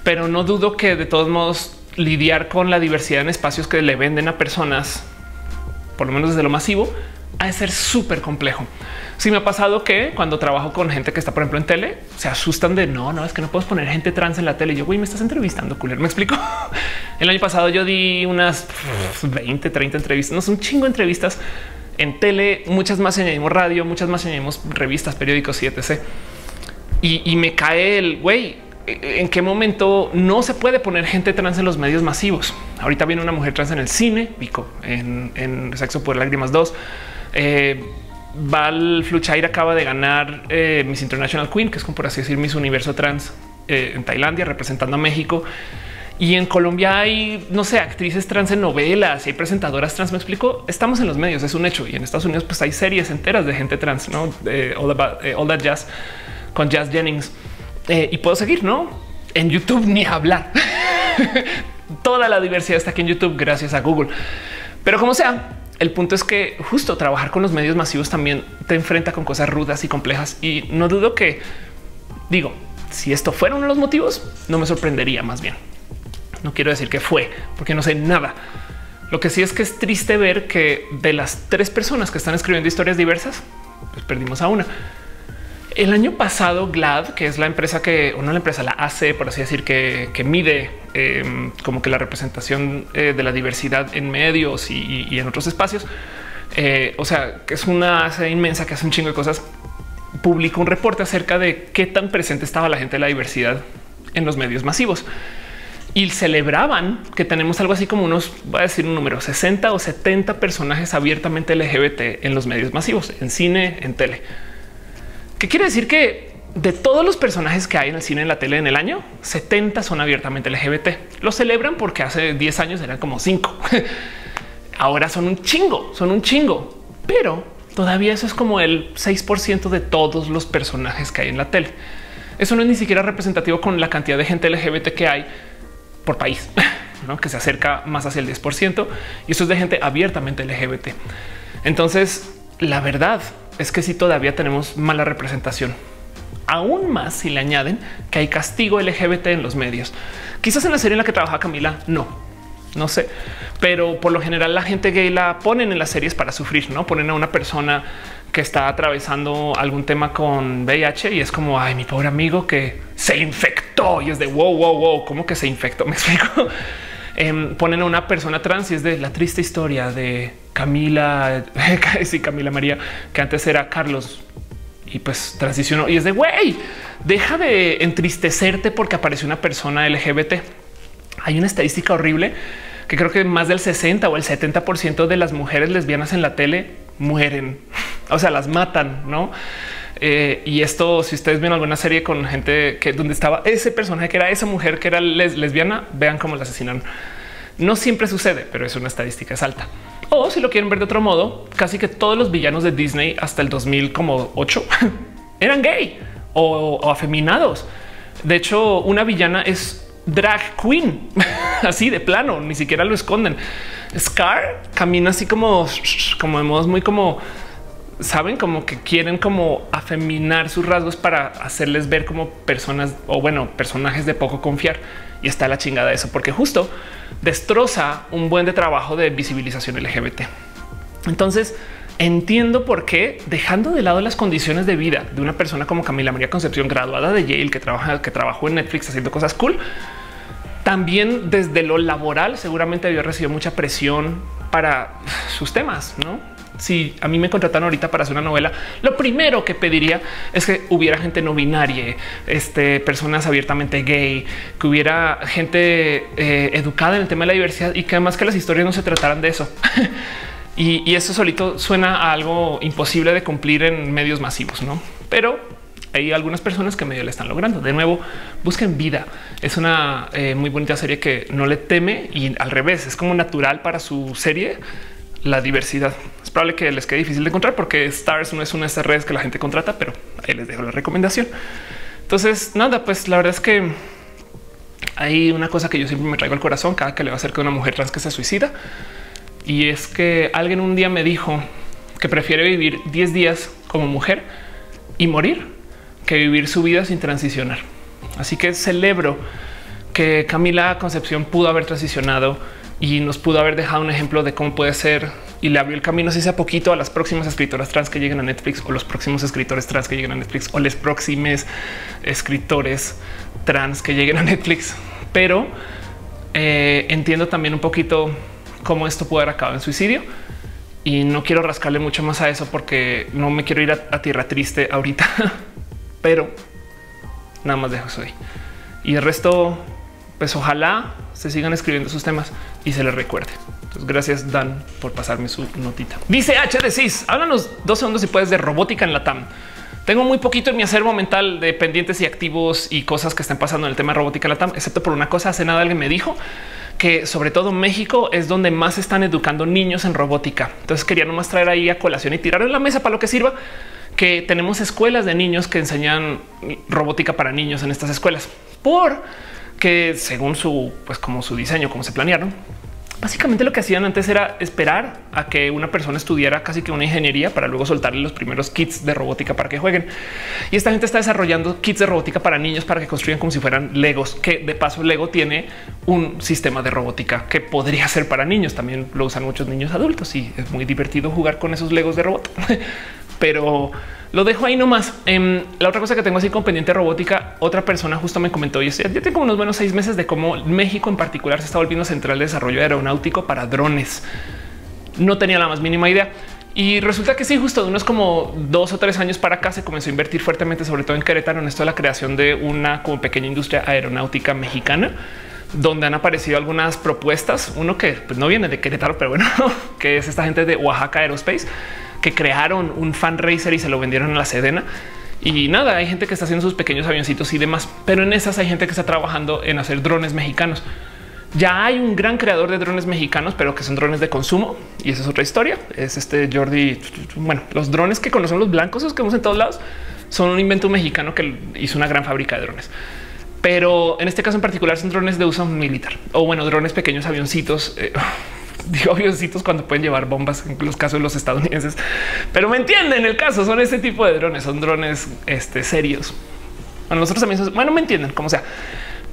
pero no dudo que de todos modos lidiar con la diversidad en espacios que le venden a personas, por lo menos desde lo masivo, ha de ser súper complejo. Sí me ha pasado que cuando trabajo con gente que está, por ejemplo, en tele, se asustan de no, no, es que no puedes poner gente trans en la tele. Yo, güey, me estás entrevistando, culero. Me explico. [LAUGHS] El año pasado yo di unas 20, 30 entrevistas, no son un chingo de entrevistas en tele, muchas más añadimos radio, muchas más añadimos revistas, periódicos y etc. Y me cae el güey. ¿En qué momento no se puede poner gente trans en los medios masivos? Ahorita viene una mujer trans en el cine, Vico, en, Sexo por Lágrimas 2. Eh, Val Fluchair acaba de ganar eh, Miss International Queen, que es como por así decir Miss Universo Trans eh, en Tailandia, representando a México. Y en Colombia hay, no sé, actrices trans en novelas y hay presentadoras trans. Me explico. Estamos en los medios, es un hecho. Y en Estados Unidos, pues hay series enteras de gente trans, no all, that jazz con Jazz Jennings. Eh, y puedo seguir, no en YouTube ni hablar. [LAUGHS] Toda la diversidad está aquí en YouTube gracias a Google. Pero como sea, el punto es que justo trabajar con los medios masivos también te enfrenta con cosas rudas y complejas. Y no dudo que digo, si esto fuera uno de los motivos, no me sorprendería más bien. No quiero decir que fue porque no sé nada. Lo que sí es que es triste ver que de las tres personas que están escribiendo historias diversas, pues perdimos a una. El año pasado, Glad, que es la empresa que, o no la empresa, la hace, por así decir, que, mide em, como que la representación eh, de la diversidad en medios y, en otros espacios, eh, o sea, que es una hace inmensa que hace un chingo de cosas, publicó un reporte acerca de qué tan presente estaba la gente de la diversidad en los medios masivos y celebraban que tenemos algo así como unos, voy a decir un número, 60 o 70 personajes abiertamente LGBT en los medios masivos, en cine, en tele. ¿Qué quiere decir que de todos los personajes que hay en el cine, en la tele en el año, 70 son abiertamente LGBT. Lo celebran porque hace 10 años eran como 5. [LAUGHS] Ahora son un chingo, son un chingo, pero todavía eso es como el 6% de todos los personajes que hay en la tele. Eso no es ni siquiera representativo con la cantidad de gente LGBT que hay por país, [LAUGHS] que se acerca más hacia el 10%. Y eso es de gente abiertamente LGBT. Entonces, la verdad es que si todavía tenemos mala representación. Aún más si le añaden que hay castigo LGBT en los medios. Quizás en la serie en la que trabaja Camila, no, no sé, pero por lo general la gente gay la ponen en las series para sufrir, no ponen a una persona que está atravesando algún tema con VIH y es como ay, mi pobre amigo que se infectó y es de wow, wow, wow, cómo que se infectó. [LAUGHS] Me explico. Em, ponen a una persona trans y es de la triste historia de Camila, [LAUGHS] sí, Camila María, que antes era Carlos y pues transicionó y es de güey, deja de entristecerte porque apareció una persona LGBT. Hay una estadística horrible que creo que más del 60 o el 70 por ciento de las mujeres lesbianas en la tele mueren, [LAUGHS] o sea, las matan, no? Eh, y esto, si ustedes ven alguna serie con gente que donde estaba ese personaje que era esa mujer que era lesbiana, vean cómo la asesinaron. No siempre sucede, pero es una estadística es alta. O si lo quieren ver de otro modo, casi que todos los villanos de Disney hasta el 2008 [LAUGHS] eran gay o, afeminados. De hecho, una villana es drag queen, [LAUGHS] así de plano, ni siquiera lo esconden. Scar camina así como, como de modos muy como saben como que quieren como afeminar sus rasgos para hacerles ver como personas o bueno, personajes de poco confiar. Y está la chingada de eso, porque justo destroza un buen de trabajo de visibilización LGBT. Entonces, entiendo por qué dejando de lado las condiciones de vida de una persona como Camila María Concepción, graduada de Yale, que trabaja, que trabajó en Netflix haciendo cosas cool. También desde lo laboral seguramente había recibido mucha presión para sus temas, ¿no? Si a mí me contratan ahorita para hacer una novela, lo primero que pediría es que hubiera gente no binaria, este, personas abiertamente gay, que hubiera gente eh, educada en el tema de la diversidad y que además que las historias no se trataran de eso. [LAUGHS] y, eso solito suena a algo imposible de cumplir en medios masivos, no? Pero hay algunas personas que medio le están logrando. De nuevo, busquen vida. Es una eh, muy bonita serie que no le teme y al revés es como natural para su serie la diversidad. Es probable que les quede difícil de encontrar porque Stars no es una de esas redes que la gente contrata, pero ahí les dejo la recomendación. Entonces, nada, pues la verdad es que hay una cosa que yo siempre me traigo al corazón cada que le va a hacer que una mujer trans que se suicida. Y es que alguien un día me dijo que prefiere vivir 10 días como mujer y morir que vivir su vida sin transicionar. Así que celebro que Camila Concepción pudo haber transicionado y nos pudo haber dejado un ejemplo de cómo puede ser y le abrió el camino si sea poquito a las próximas escritoras trans que lleguen a Netflix o los próximos escritores trans que lleguen a Netflix o los próximos escritores trans que lleguen a Netflix. Pero eh, entiendo también un poquito cómo esto puede haber acabado en suicidio y no quiero rascarle mucho más a eso porque no me quiero ir a, tierra triste ahorita, [LAUGHS] pero nada más dejo eso ahí. Y el resto, pues ojalá se sigan escribiendo sus temas y se les recuerde. Entonces, gracias Dan por pasarme su notita. Dice H de CIS, háblanos dos segundos si puedes de robótica en la TAM. Tengo muy poquito en mi acervo mental de pendientes y activos y cosas que están pasando en el tema de robótica en la TAM, excepto por una cosa. Hace nada alguien me dijo que sobre todo México es donde más están educando niños en robótica. Entonces quería nomás traer ahí a colación y tirar en la mesa para lo que sirva que tenemos escuelas de niños que enseñan robótica para niños en estas escuelas por que según su, pues como su diseño, como se planearon, básicamente lo que hacían antes era esperar a que una persona estudiara casi que una ingeniería para luego soltarle los primeros kits de robótica para que jueguen. Y esta gente está desarrollando kits de robótica para niños para que construyan como si fueran Legos, que de paso Lego tiene un sistema de robótica que podría ser para niños. También lo usan muchos niños adultos y es muy divertido jugar con esos Legos de robot. [LAUGHS] Pero lo dejo ahí nomás. Em, la otra cosa que tengo así con pendiente robótica, otra persona justo me comentó y ya tengo unos buenos seis meses de cómo México en particular se está volviendo central de desarrollo aeronáutico para drones. No tenía la más mínima idea. Y resulta que sí, justo de unos como dos o tres años para acá se comenzó a invertir fuertemente, sobre todo en Querétaro, en esto de la creación de una como pequeña industria aeronáutica mexicana, donde han aparecido algunas propuestas. Uno que pues, no viene de Querétaro, pero bueno, [LAUGHS] que es esta gente de Oaxaca Aerospace que crearon un fan racer y se lo vendieron a la Sedena. Y nada, hay gente que está haciendo sus pequeños avioncitos y demás, pero en esas hay gente que está trabajando en hacer drones mexicanos. Ya hay un gran creador de drones mexicanos, pero que son drones de consumo y esa es otra historia. Es este Jordi. Bueno, los drones que conocen los blancos, los que vemos en todos lados, son un invento mexicano que hizo una gran fábrica de drones. Pero en este caso en particular son drones de uso militar o bueno, drones pequeños avioncitos. Eh, digo avioncitos cuando pueden llevar bombas en los casos de los estadounidenses, pero me entienden el caso. Son este tipo de drones, son drones este, serios. Bueno, nosotros también, bueno, me entienden como sea.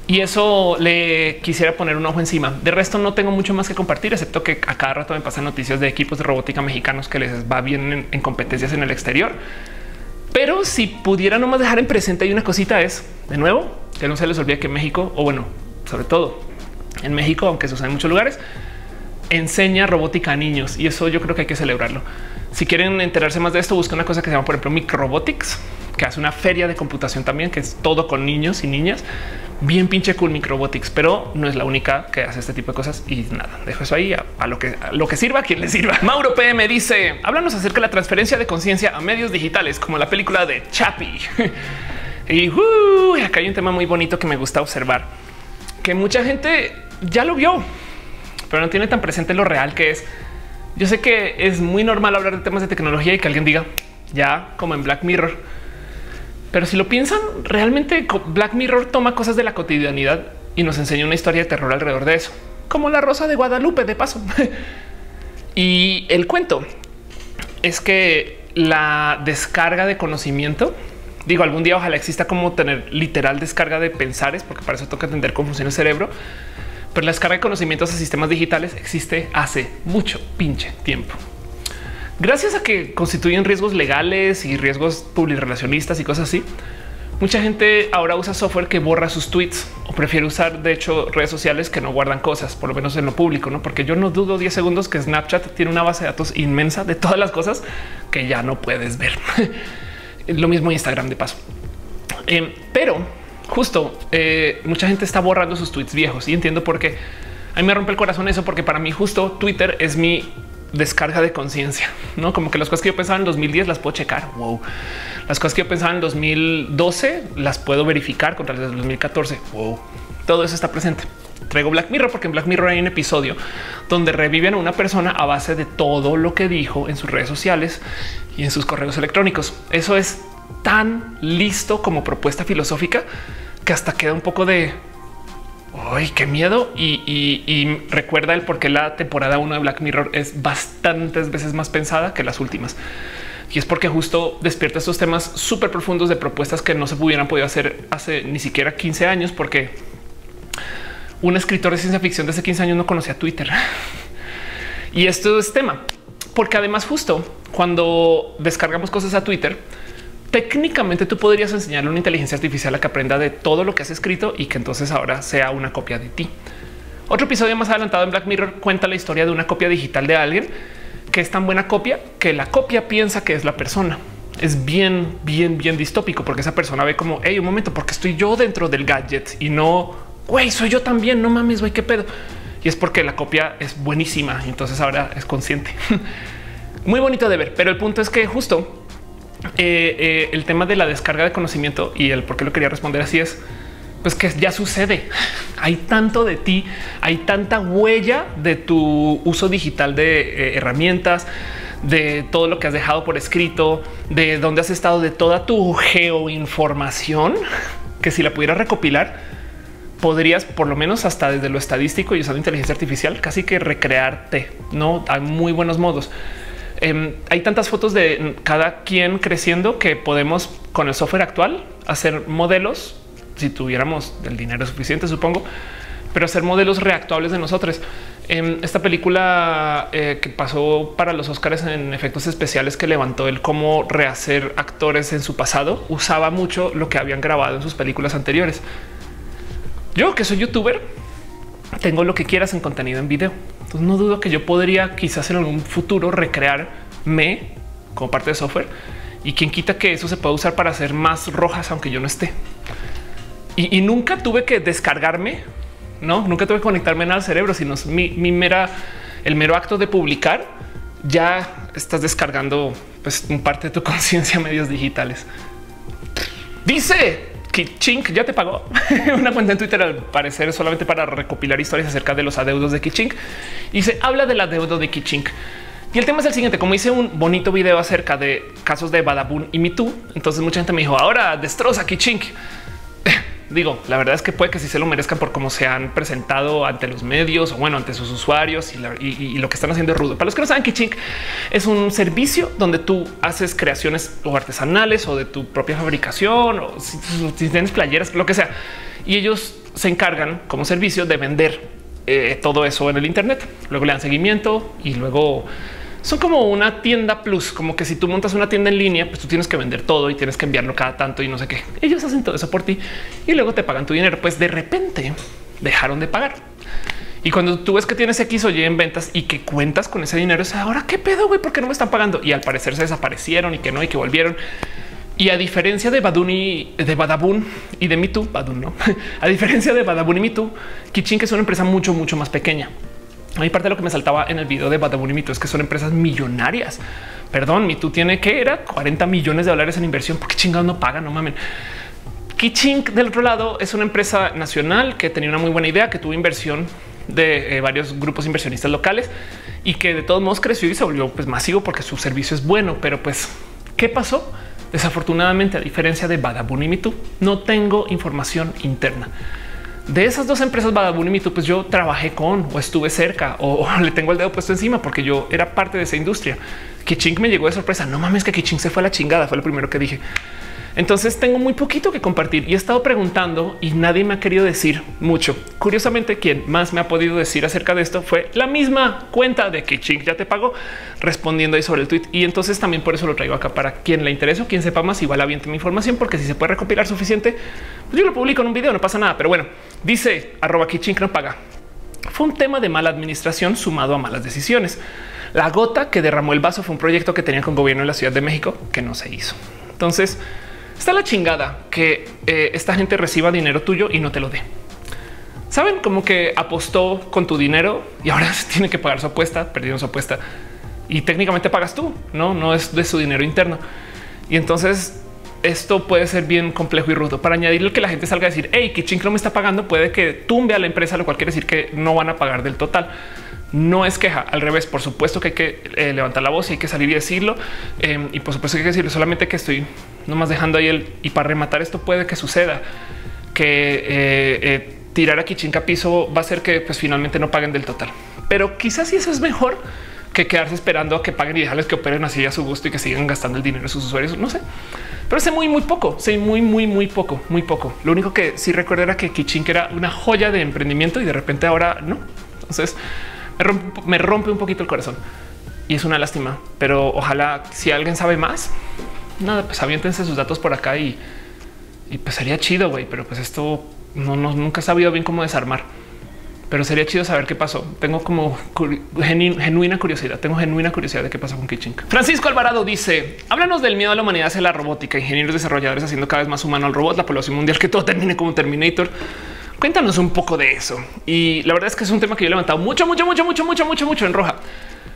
Y eso le quisiera poner un ojo encima. De resto, no tengo mucho más que compartir, excepto que a cada rato me pasan noticias de equipos de robótica mexicanos que les va bien en, competencias en el exterior. Pero si pudiera nomás dejar en presente, hay una cosita es de nuevo que no se les olvide que México, o bueno, sobre todo en México, aunque usa en muchos lugares, enseña robótica a niños y eso yo creo que hay que celebrarlo. Si quieren enterarse más de esto, busca una cosa que se llama, por ejemplo, Microbotics, que hace una feria de computación también, que es todo con niños y niñas. Bien pinche cool Microbotics, pero no es la única que hace este tipo de cosas. Y nada, dejo eso ahí a, lo que lo que sirva, a quien le sirva. [LAUGHS] Mauro PM dice: háblanos acerca de la transferencia de conciencia a medios digitales, como la película de Chappie. [LAUGHS] y uh, acá hay un tema muy bonito que me gusta observar, que mucha gente ya lo vio pero no tiene tan presente lo real que es. Yo sé que es muy normal hablar de temas de tecnología y que alguien diga ya como en Black Mirror. Pero si lo piensan, realmente Black Mirror toma cosas de la cotidianidad y nos enseña una historia de terror alrededor de eso, como la Rosa de Guadalupe, de paso. [LAUGHS] y el cuento es que la descarga de conocimiento, digo, algún día ojalá exista como tener literal descarga de pensares, porque para eso toca entender cómo funciona el cerebro pero la descarga de conocimientos a sistemas digitales existe hace mucho pinche tiempo. gracias a que constituyen riesgos legales y riesgos publirelacionistas y cosas así, mucha gente ahora usa software que borra sus tweets o prefiere usar, de hecho, redes sociales que no guardan cosas, por lo menos en lo público, no? Porque yo no dudo 10 segundos que Snapchat tiene una base de datos inmensa de todas las cosas que ya no puedes ver. [LAUGHS] lo mismo Instagram de paso. Eh, pero justo eh, mucha gente está borrando sus tweets viejos y entiendo por qué. A mí me rompe el corazón eso, porque para mí justo Twitter es mi descarga de conciencia, no como que las cosas que yo pensaba en 2010 las puedo checar. Wow, las cosas que yo pensaba en 2012 las puedo verificar contra las de 2014. Wow, todo eso está presente. Traigo Black Mirror porque en Black Mirror hay un episodio donde reviven a una persona a base de todo lo que dijo en sus redes sociales y en sus correos electrónicos. Eso es tan listo como propuesta filosófica que hasta queda un poco de Ay, qué miedo. Y, recuerda el por qué la temporada 1 de Black Mirror es bastantes veces más pensada que las últimas. Y es porque justo despierta estos temas súper profundos de propuestas que no se hubieran podido hacer hace ni siquiera 15 años, porque un escritor de ciencia ficción de hace 15 años no conocía Twitter. [LAUGHS] y esto es tema, porque además justo cuando descargamos cosas a Twitter, técnicamente tú podrías enseñarle una inteligencia artificial a que aprenda de todo lo que has escrito y que entonces ahora sea una copia de ti. Otro episodio más adelantado en Black Mirror cuenta la historia de una copia digital de alguien que es tan buena copia que la copia piensa que es la persona. Es bien, bien, bien distópico porque esa persona ve como, hey, un momento, porque estoy yo dentro del gadget y no, güey, soy yo también, no mames, güey, qué pedo. Y es porque la copia es buenísima y entonces ahora es consciente. [LAUGHS] Muy bonito de ver, pero el punto es que justo eh, eh, el tema de la descarga de conocimiento y el por qué lo quería responder así es pues que ya sucede. Hay tanto de ti, hay tanta huella de tu uso digital de eh, herramientas, de todo lo que has dejado por escrito, de dónde has estado, de toda tu geoinformación, que si la pudieras recopilar, podrías por lo menos hasta desde lo estadístico y usando inteligencia artificial, casi que recrearte. No hay muy buenos modos. Em, hay tantas fotos de cada quien creciendo que podemos con el software actual hacer modelos si tuviéramos el dinero suficiente, supongo, pero hacer modelos reactuables de nosotros. Em, esta película eh, que pasó para los Oscars en efectos especiales que levantó el cómo rehacer actores en su pasado usaba mucho lo que habían grabado en sus películas anteriores. Yo que soy youtuber, tengo lo que quieras en contenido en video no dudo que yo podría quizás en un futuro recrearme como parte de software y quien quita que eso se pueda usar para hacer más rojas, aunque yo no esté. Y, nunca tuve que descargarme, no, nunca tuve que conectarme al cerebro, sino mi, mi mera, el mero acto de publicar. Ya estás descargando pues, parte de tu [LAUGHS] conciencia medios digitales. Dice Kichink ya te pagó [LAUGHS] una cuenta en Twitter al parecer solamente para recopilar historias acerca de los adeudos de Kichink y se habla del adeudo de Kichink. Y el tema es el siguiente, como hice un bonito video acerca de casos de Badabun y MeToo, entonces mucha gente me dijo, ahora destroza Kichink. [LAUGHS] Digo, la verdad es que puede que sí se lo merezcan por cómo se han presentado ante los medios o bueno, ante sus usuarios y, lo que están haciendo es rudo. Para los que no saben, Kichink es un servicio donde tú haces creaciones o artesanales o de tu propia fabricación o si, tienes playeras, lo que sea. Y ellos se encargan como servicio de vender eh, todo eso en el Internet. Luego le dan seguimiento y luego son como una tienda plus, como que si tú montas una tienda en línea, pues tú tienes que vender todo y tienes que enviarlo cada tanto y no sé qué. Ellos hacen todo eso por ti y luego te pagan tu dinero. Pues de repente dejaron de pagar. Y cuando tú ves que tienes X o Y en ventas y que cuentas con ese dinero, es ahora qué pedo, güey, porque no me están pagando. Y al parecer se desaparecieron y que no y que volvieron. Y a diferencia de Badun y de Badabun y de MeToo, Badun no. [LAUGHS] a diferencia de Badabun y MeToo, Kitchen que es una empresa mucho, mucho más pequeña. Mí parte de lo que me saltaba en el video de Badabun y Mito es que son empresas millonarias. Perdón, Mito tiene que era 40 millones de dólares en inversión. porque chingados no pagan? No mamen. Kichink del otro lado es una empresa nacional que tenía una muy buena idea, que tuvo inversión de eh, varios grupos inversionistas locales y que de todos modos creció y se volvió pues, masivo porque su servicio es bueno. Pero pues, ¿qué pasó? Desafortunadamente, a diferencia de Badabun y Mito, no tengo información interna de esas dos empresas, Badabun y Mito, pues yo trabajé con o estuve cerca o, [LAUGHS] le tengo el dedo puesto encima porque yo era parte de esa industria. Kichink me llegó de sorpresa. No mames que Kichink se fue a la chingada. Fue lo primero que dije. Entonces tengo muy poquito que compartir y he estado preguntando y nadie me ha querido decir mucho. Curiosamente, quien más me ha podido decir acerca de esto fue la misma cuenta de que ya te pagó respondiendo ahí sobre el tweet. Y entonces también por eso lo traigo acá para quien le interese o quien sepa más, igual aviente mi información, porque si se puede recopilar suficiente, pues yo lo publico en un video, no pasa nada. Pero bueno, dice arroba que no paga. Fue un tema de mala administración sumado a malas decisiones. La gota que derramó el vaso fue un proyecto que tenía con gobierno en la Ciudad de México que no se hizo. Entonces, Está la chingada que eh, esta gente reciba dinero tuyo y no te lo dé. Saben como que apostó con tu dinero y ahora [LAUGHS] tiene que pagar su apuesta, perdieron su apuesta. Y técnicamente pagas tú, no, no es de su dinero interno. Y entonces esto puede ser bien complejo y rudo. Para añadirle que la gente salga a decir hey, que no me está pagando, puede que tumbe a la empresa, lo cual quiere decir que no van a pagar del total no es queja. Al revés, por supuesto que hay que eh, levantar la voz y hay que salir y decirlo. Em, y por supuesto que hay que decirlo. Solamente que estoy nomás dejando ahí el y para rematar esto puede que suceda que eh, eh, tirar aquí chinca piso va a ser que pues finalmente no paguen del total. Pero quizás si eso es mejor que quedarse esperando a que paguen y dejarles que operen así a su gusto y que sigan gastando el dinero de sus usuarios. No sé, pero sé muy, muy poco, sé muy, muy, muy poco, muy poco. Lo único que sí recuerdo era que Kichink era una joya de emprendimiento y de repente ahora no. Entonces, me rompe, un poquito el corazón y es una lástima, pero ojalá si alguien sabe más, nada, pues aviéntense sus datos por acá y, pues sería chido, güey, pero pues esto no, nunca he sabido bien cómo desarmar. Pero sería chido saber qué pasó. Tengo como genuina curiosidad. Tengo genuina curiosidad de qué pasó con Kitchen. Francisco Alvarado dice: Háblanos del miedo a la humanidad hacia la robótica, ingenieros desarrolladores haciendo cada vez más humano al robot, la población mundial, que todo termine como Terminator. Cuéntanos un poco de eso. Y la verdad es que es un tema que yo he levantado mucho, mucho, mucho, mucho, mucho, mucho, mucho en roja,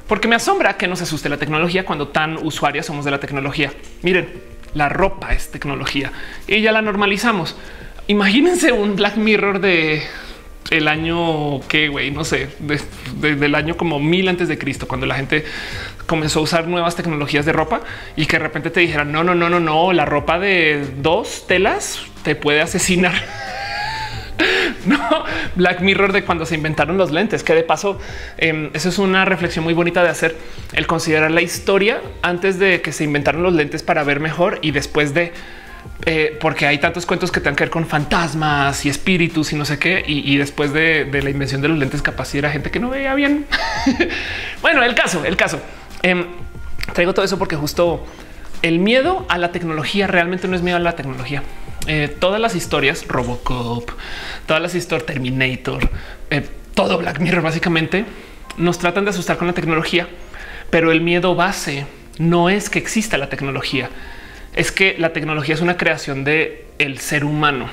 porque me asombra que nos asuste la tecnología cuando tan usuarias somos de la tecnología. Miren, la ropa es tecnología y ya la normalizamos. Imagínense un Black Mirror de el año que güey, no sé, desde el año como mil antes de Cristo, cuando la gente comenzó a usar nuevas tecnologías de ropa y que de repente te dijeran no, no, no, no, no, la ropa de dos telas te puede asesinar. [LAUGHS] [LAUGHS] no Black Mirror de cuando se inventaron los lentes, que de paso em, eso es una reflexión muy bonita de hacer el considerar la historia antes de que se inventaron los lentes para ver mejor y después de eh, porque hay tantos cuentos que tengan que ver con fantasmas y espíritus y no sé qué. Y, después de, la invención de los lentes, capaz era gente que no veía bien. [LAUGHS] bueno, el caso, el caso. Em, traigo todo eso porque justo el miedo a la tecnología realmente no es miedo a la tecnología. Eh, todas las historias, Robocop, todas las historias Terminator, eh, todo Black Mirror básicamente nos tratan de asustar con la tecnología, pero el miedo base no es que exista la tecnología, es que la tecnología es una creación de el ser humano.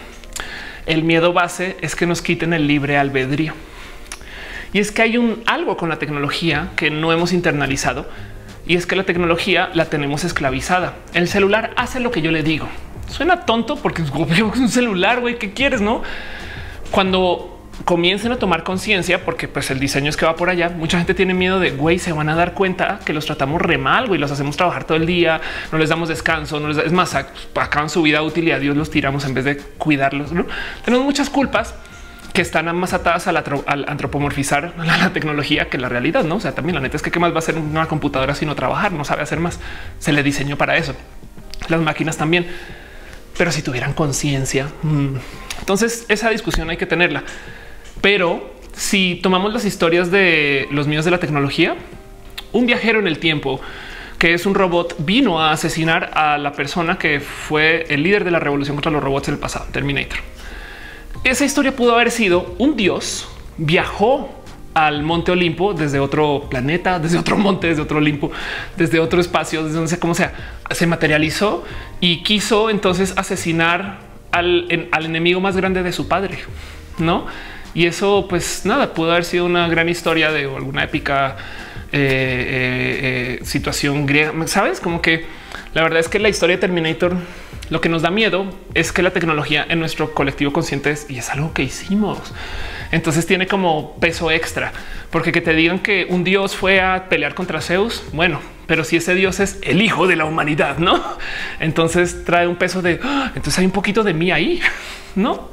El miedo base es que nos quiten el libre albedrío. Y es que hay un algo con la tecnología que no hemos internalizado y es que la tecnología la tenemos esclavizada. El celular hace lo que yo le digo. Suena tonto porque [LAUGHS] es un celular, güey, ¿qué quieres? No? Cuando comiencen a tomar conciencia, porque pues el diseño es que va por allá. Mucha gente tiene miedo de güey, se van a dar cuenta que los tratamos re mal, güey, los hacemos trabajar todo el día, no les damos descanso, no les es más, acaban su vida útil y a Dios los tiramos en vez de cuidarlos. ¿no? Tenemos muchas culpas que están más atadas al, antropomorfizar [LAUGHS] la, tecnología que la realidad. No, o sea, también la neta es que qué más va a ser una computadora sino trabajar, no sabe hacer más. Se le diseñó para eso. Las máquinas también pero si tuvieran conciencia, mm, entonces esa discusión hay que tenerla. Pero si tomamos las historias de los míos de la tecnología, un viajero en el tiempo que es un robot vino a asesinar a la persona que fue el líder de la revolución contra los robots en el pasado, Terminator. Esa historia pudo haber sido un dios viajó al monte Olimpo desde otro planeta, [LAUGHS] desde otro monte, desde otro Olimpo, desde otro espacio, desde donde sea como sea, se materializó y quiso entonces asesinar al, enemigo más grande de su padre, no? Y eso, pues nada, pudo haber sido una gran historia de alguna épica eh, eh, eh, situación griega. Sabes como que la verdad es que la historia de Terminator lo que nos da miedo es que la tecnología en nuestro colectivo consciente es, y es algo que hicimos. Entonces tiene como peso extra, porque que te digan que un dios fue a pelear contra Zeus, bueno, pero si ese dios es el hijo de la humanidad, no? Entonces trae un peso de ¡ah! entonces hay un poquito de mí ahí, [LAUGHS] no?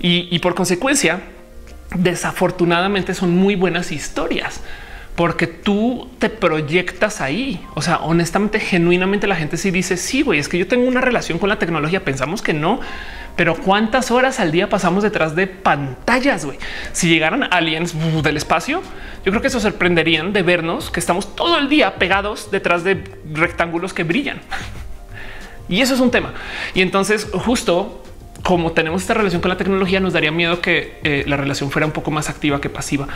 Y, y por consecuencia, desafortunadamente son muy buenas historias porque tú te proyectas ahí. O sea, honestamente, genuinamente la gente sí dice, sí, güey, es que yo tengo una relación con la tecnología. Pensamos que no, pero cuántas horas al día pasamos detrás de pantallas, güey. Si llegaran aliens del espacio, yo creo que se sorprenderían de vernos que estamos todo el día pegados detrás de rectángulos que brillan. [LAUGHS] Y eso es un tema. Y entonces justo como tenemos esta relación con la tecnología, nos daría miedo que eh, la relación fuera un poco más activa que pasiva.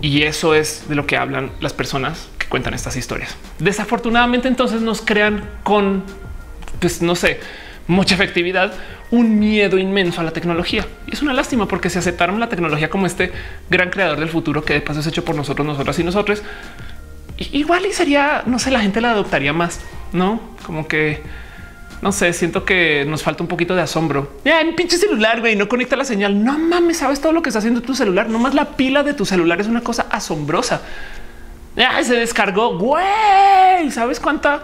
Y eso es de lo que hablan las personas que cuentan estas historias. Desafortunadamente, entonces nos crean con, pues no sé, mucha efectividad, un miedo inmenso a la tecnología. Y es una lástima porque se aceptaron la tecnología como este gran creador del futuro que de paso es hecho por nosotros, nosotras y nosotros. Igual y sería, no sé, la gente la adoptaría más, no como que no sé, siento que nos falta un poquito de asombro. Ya, en pinche celular, güey, no conecta la señal. No mames, sabes todo lo que está haciendo tu celular. No más la pila de tu celular es una cosa asombrosa. Ya se descargó, güey. ¿Sabes cuánta?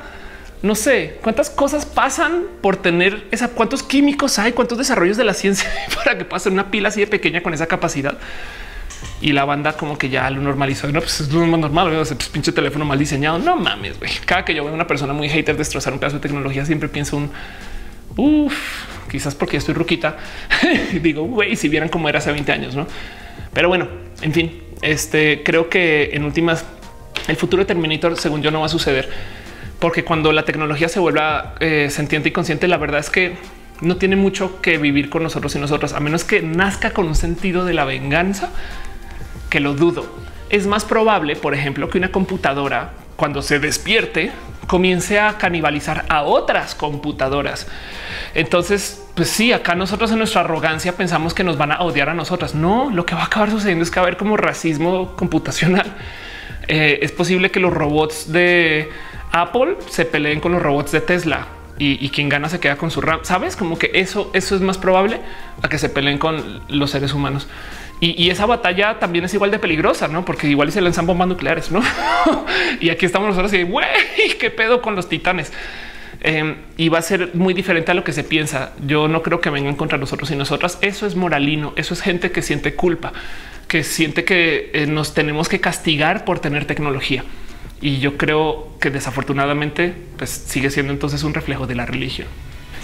No sé cuántas cosas pasan por tener esa, cuántos químicos hay, cuántos desarrollos de la ciencia [LAUGHS] para que pase una pila así de pequeña con esa capacidad y la banda como que ya lo normalizó. No, pues es lo más normal. Ese pues, pinche teléfono mal diseñado. No mames. güey. Cada que yo veo a una persona muy hater destrozar un pedazo de tecnología, siempre pienso un uff, quizás porque estoy ruquita. [LAUGHS] Digo, güey, si vieran cómo era hace 20 años, no? Pero bueno, en fin, este creo que en últimas el futuro de Terminator, según yo, no va a suceder porque cuando la tecnología se vuelva eh, sentiente y consciente, la verdad es que no tiene mucho que vivir con nosotros y nosotras, a menos que nazca con un sentido de la venganza que lo dudo. Es más probable, por ejemplo, que una computadora cuando se despierte comience a canibalizar a otras computadoras. Entonces, pues sí, acá nosotros en nuestra arrogancia pensamos que nos van a odiar a nosotras. No, lo que va a acabar sucediendo es que va a haber como racismo computacional. [LAUGHS] Eh, es posible que los robots de Apple se peleen con los robots de Tesla y, y, quien gana se queda con su RAM. Sabes como que eso, eso es más probable a que se peleen con los seres humanos. Y, esa batalla también es igual de peligrosa, no? Porque igual se lanzan bombas nucleares, no? [LAUGHS] y aquí estamos nosotros y güey, qué pedo con los titanes. Em, y va a ser muy diferente a lo que se piensa. Yo no creo que vengan contra nosotros y nosotras. Eso es moralino. Eso es gente que siente culpa, que siente que eh, nos tenemos que castigar por tener tecnología. Y yo creo que desafortunadamente pues sigue siendo entonces un reflejo de la religión.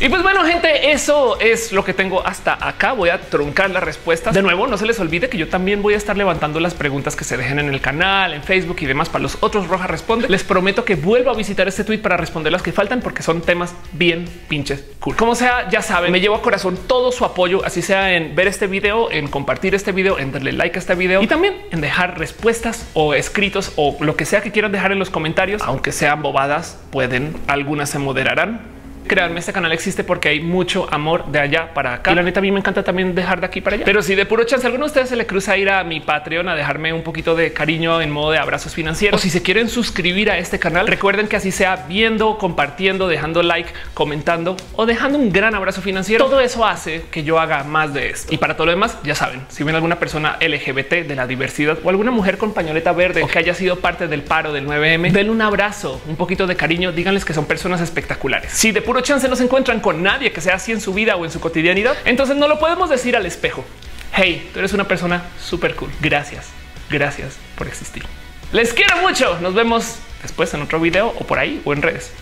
Y pues bueno, gente, eso es lo que tengo hasta acá. Voy a truncar las respuestas. De nuevo, no se les olvide que yo también voy a estar levantando las preguntas que se dejen en el canal, en Facebook y demás para los otros Roja Responde. Les prometo que vuelvo a visitar este tweet para responder las que faltan porque son temas bien pinches cool. Como sea, ya saben, me llevo a corazón todo su apoyo, así sea en ver este video, en compartir este video, en darle like a este video y también en dejar respuestas o escritos o lo que sea que quieran dejar en los comentarios, aunque sean bobadas, pueden, algunas se moderarán Créanme, este canal existe porque hay mucho amor de allá para acá. Y la neta, a mí me encanta también dejar de aquí para allá. Pero si de puro chance alguno de ustedes se le cruza ir a mi Patreon a dejarme un poquito de cariño en modo de abrazos financieros, o si se quieren suscribir a este canal, recuerden que así sea viendo, compartiendo, dejando like, comentando o dejando un gran abrazo financiero. Todo eso hace que yo haga más de esto. Y para todo lo demás, ya saben, si ven alguna persona LGBT de la diversidad o alguna mujer con pañoleta verde o que haya sido parte del paro del 9M, denle un abrazo, un poquito de cariño, díganles que son personas espectaculares. Si de puro chance no se encuentran con nadie que sea así en su vida o en su cotidianidad, entonces no lo podemos decir al espejo. Hey, tú eres una persona súper cool. Gracias. Gracias por existir. Les quiero mucho. Nos vemos después en otro video o por ahí o en redes.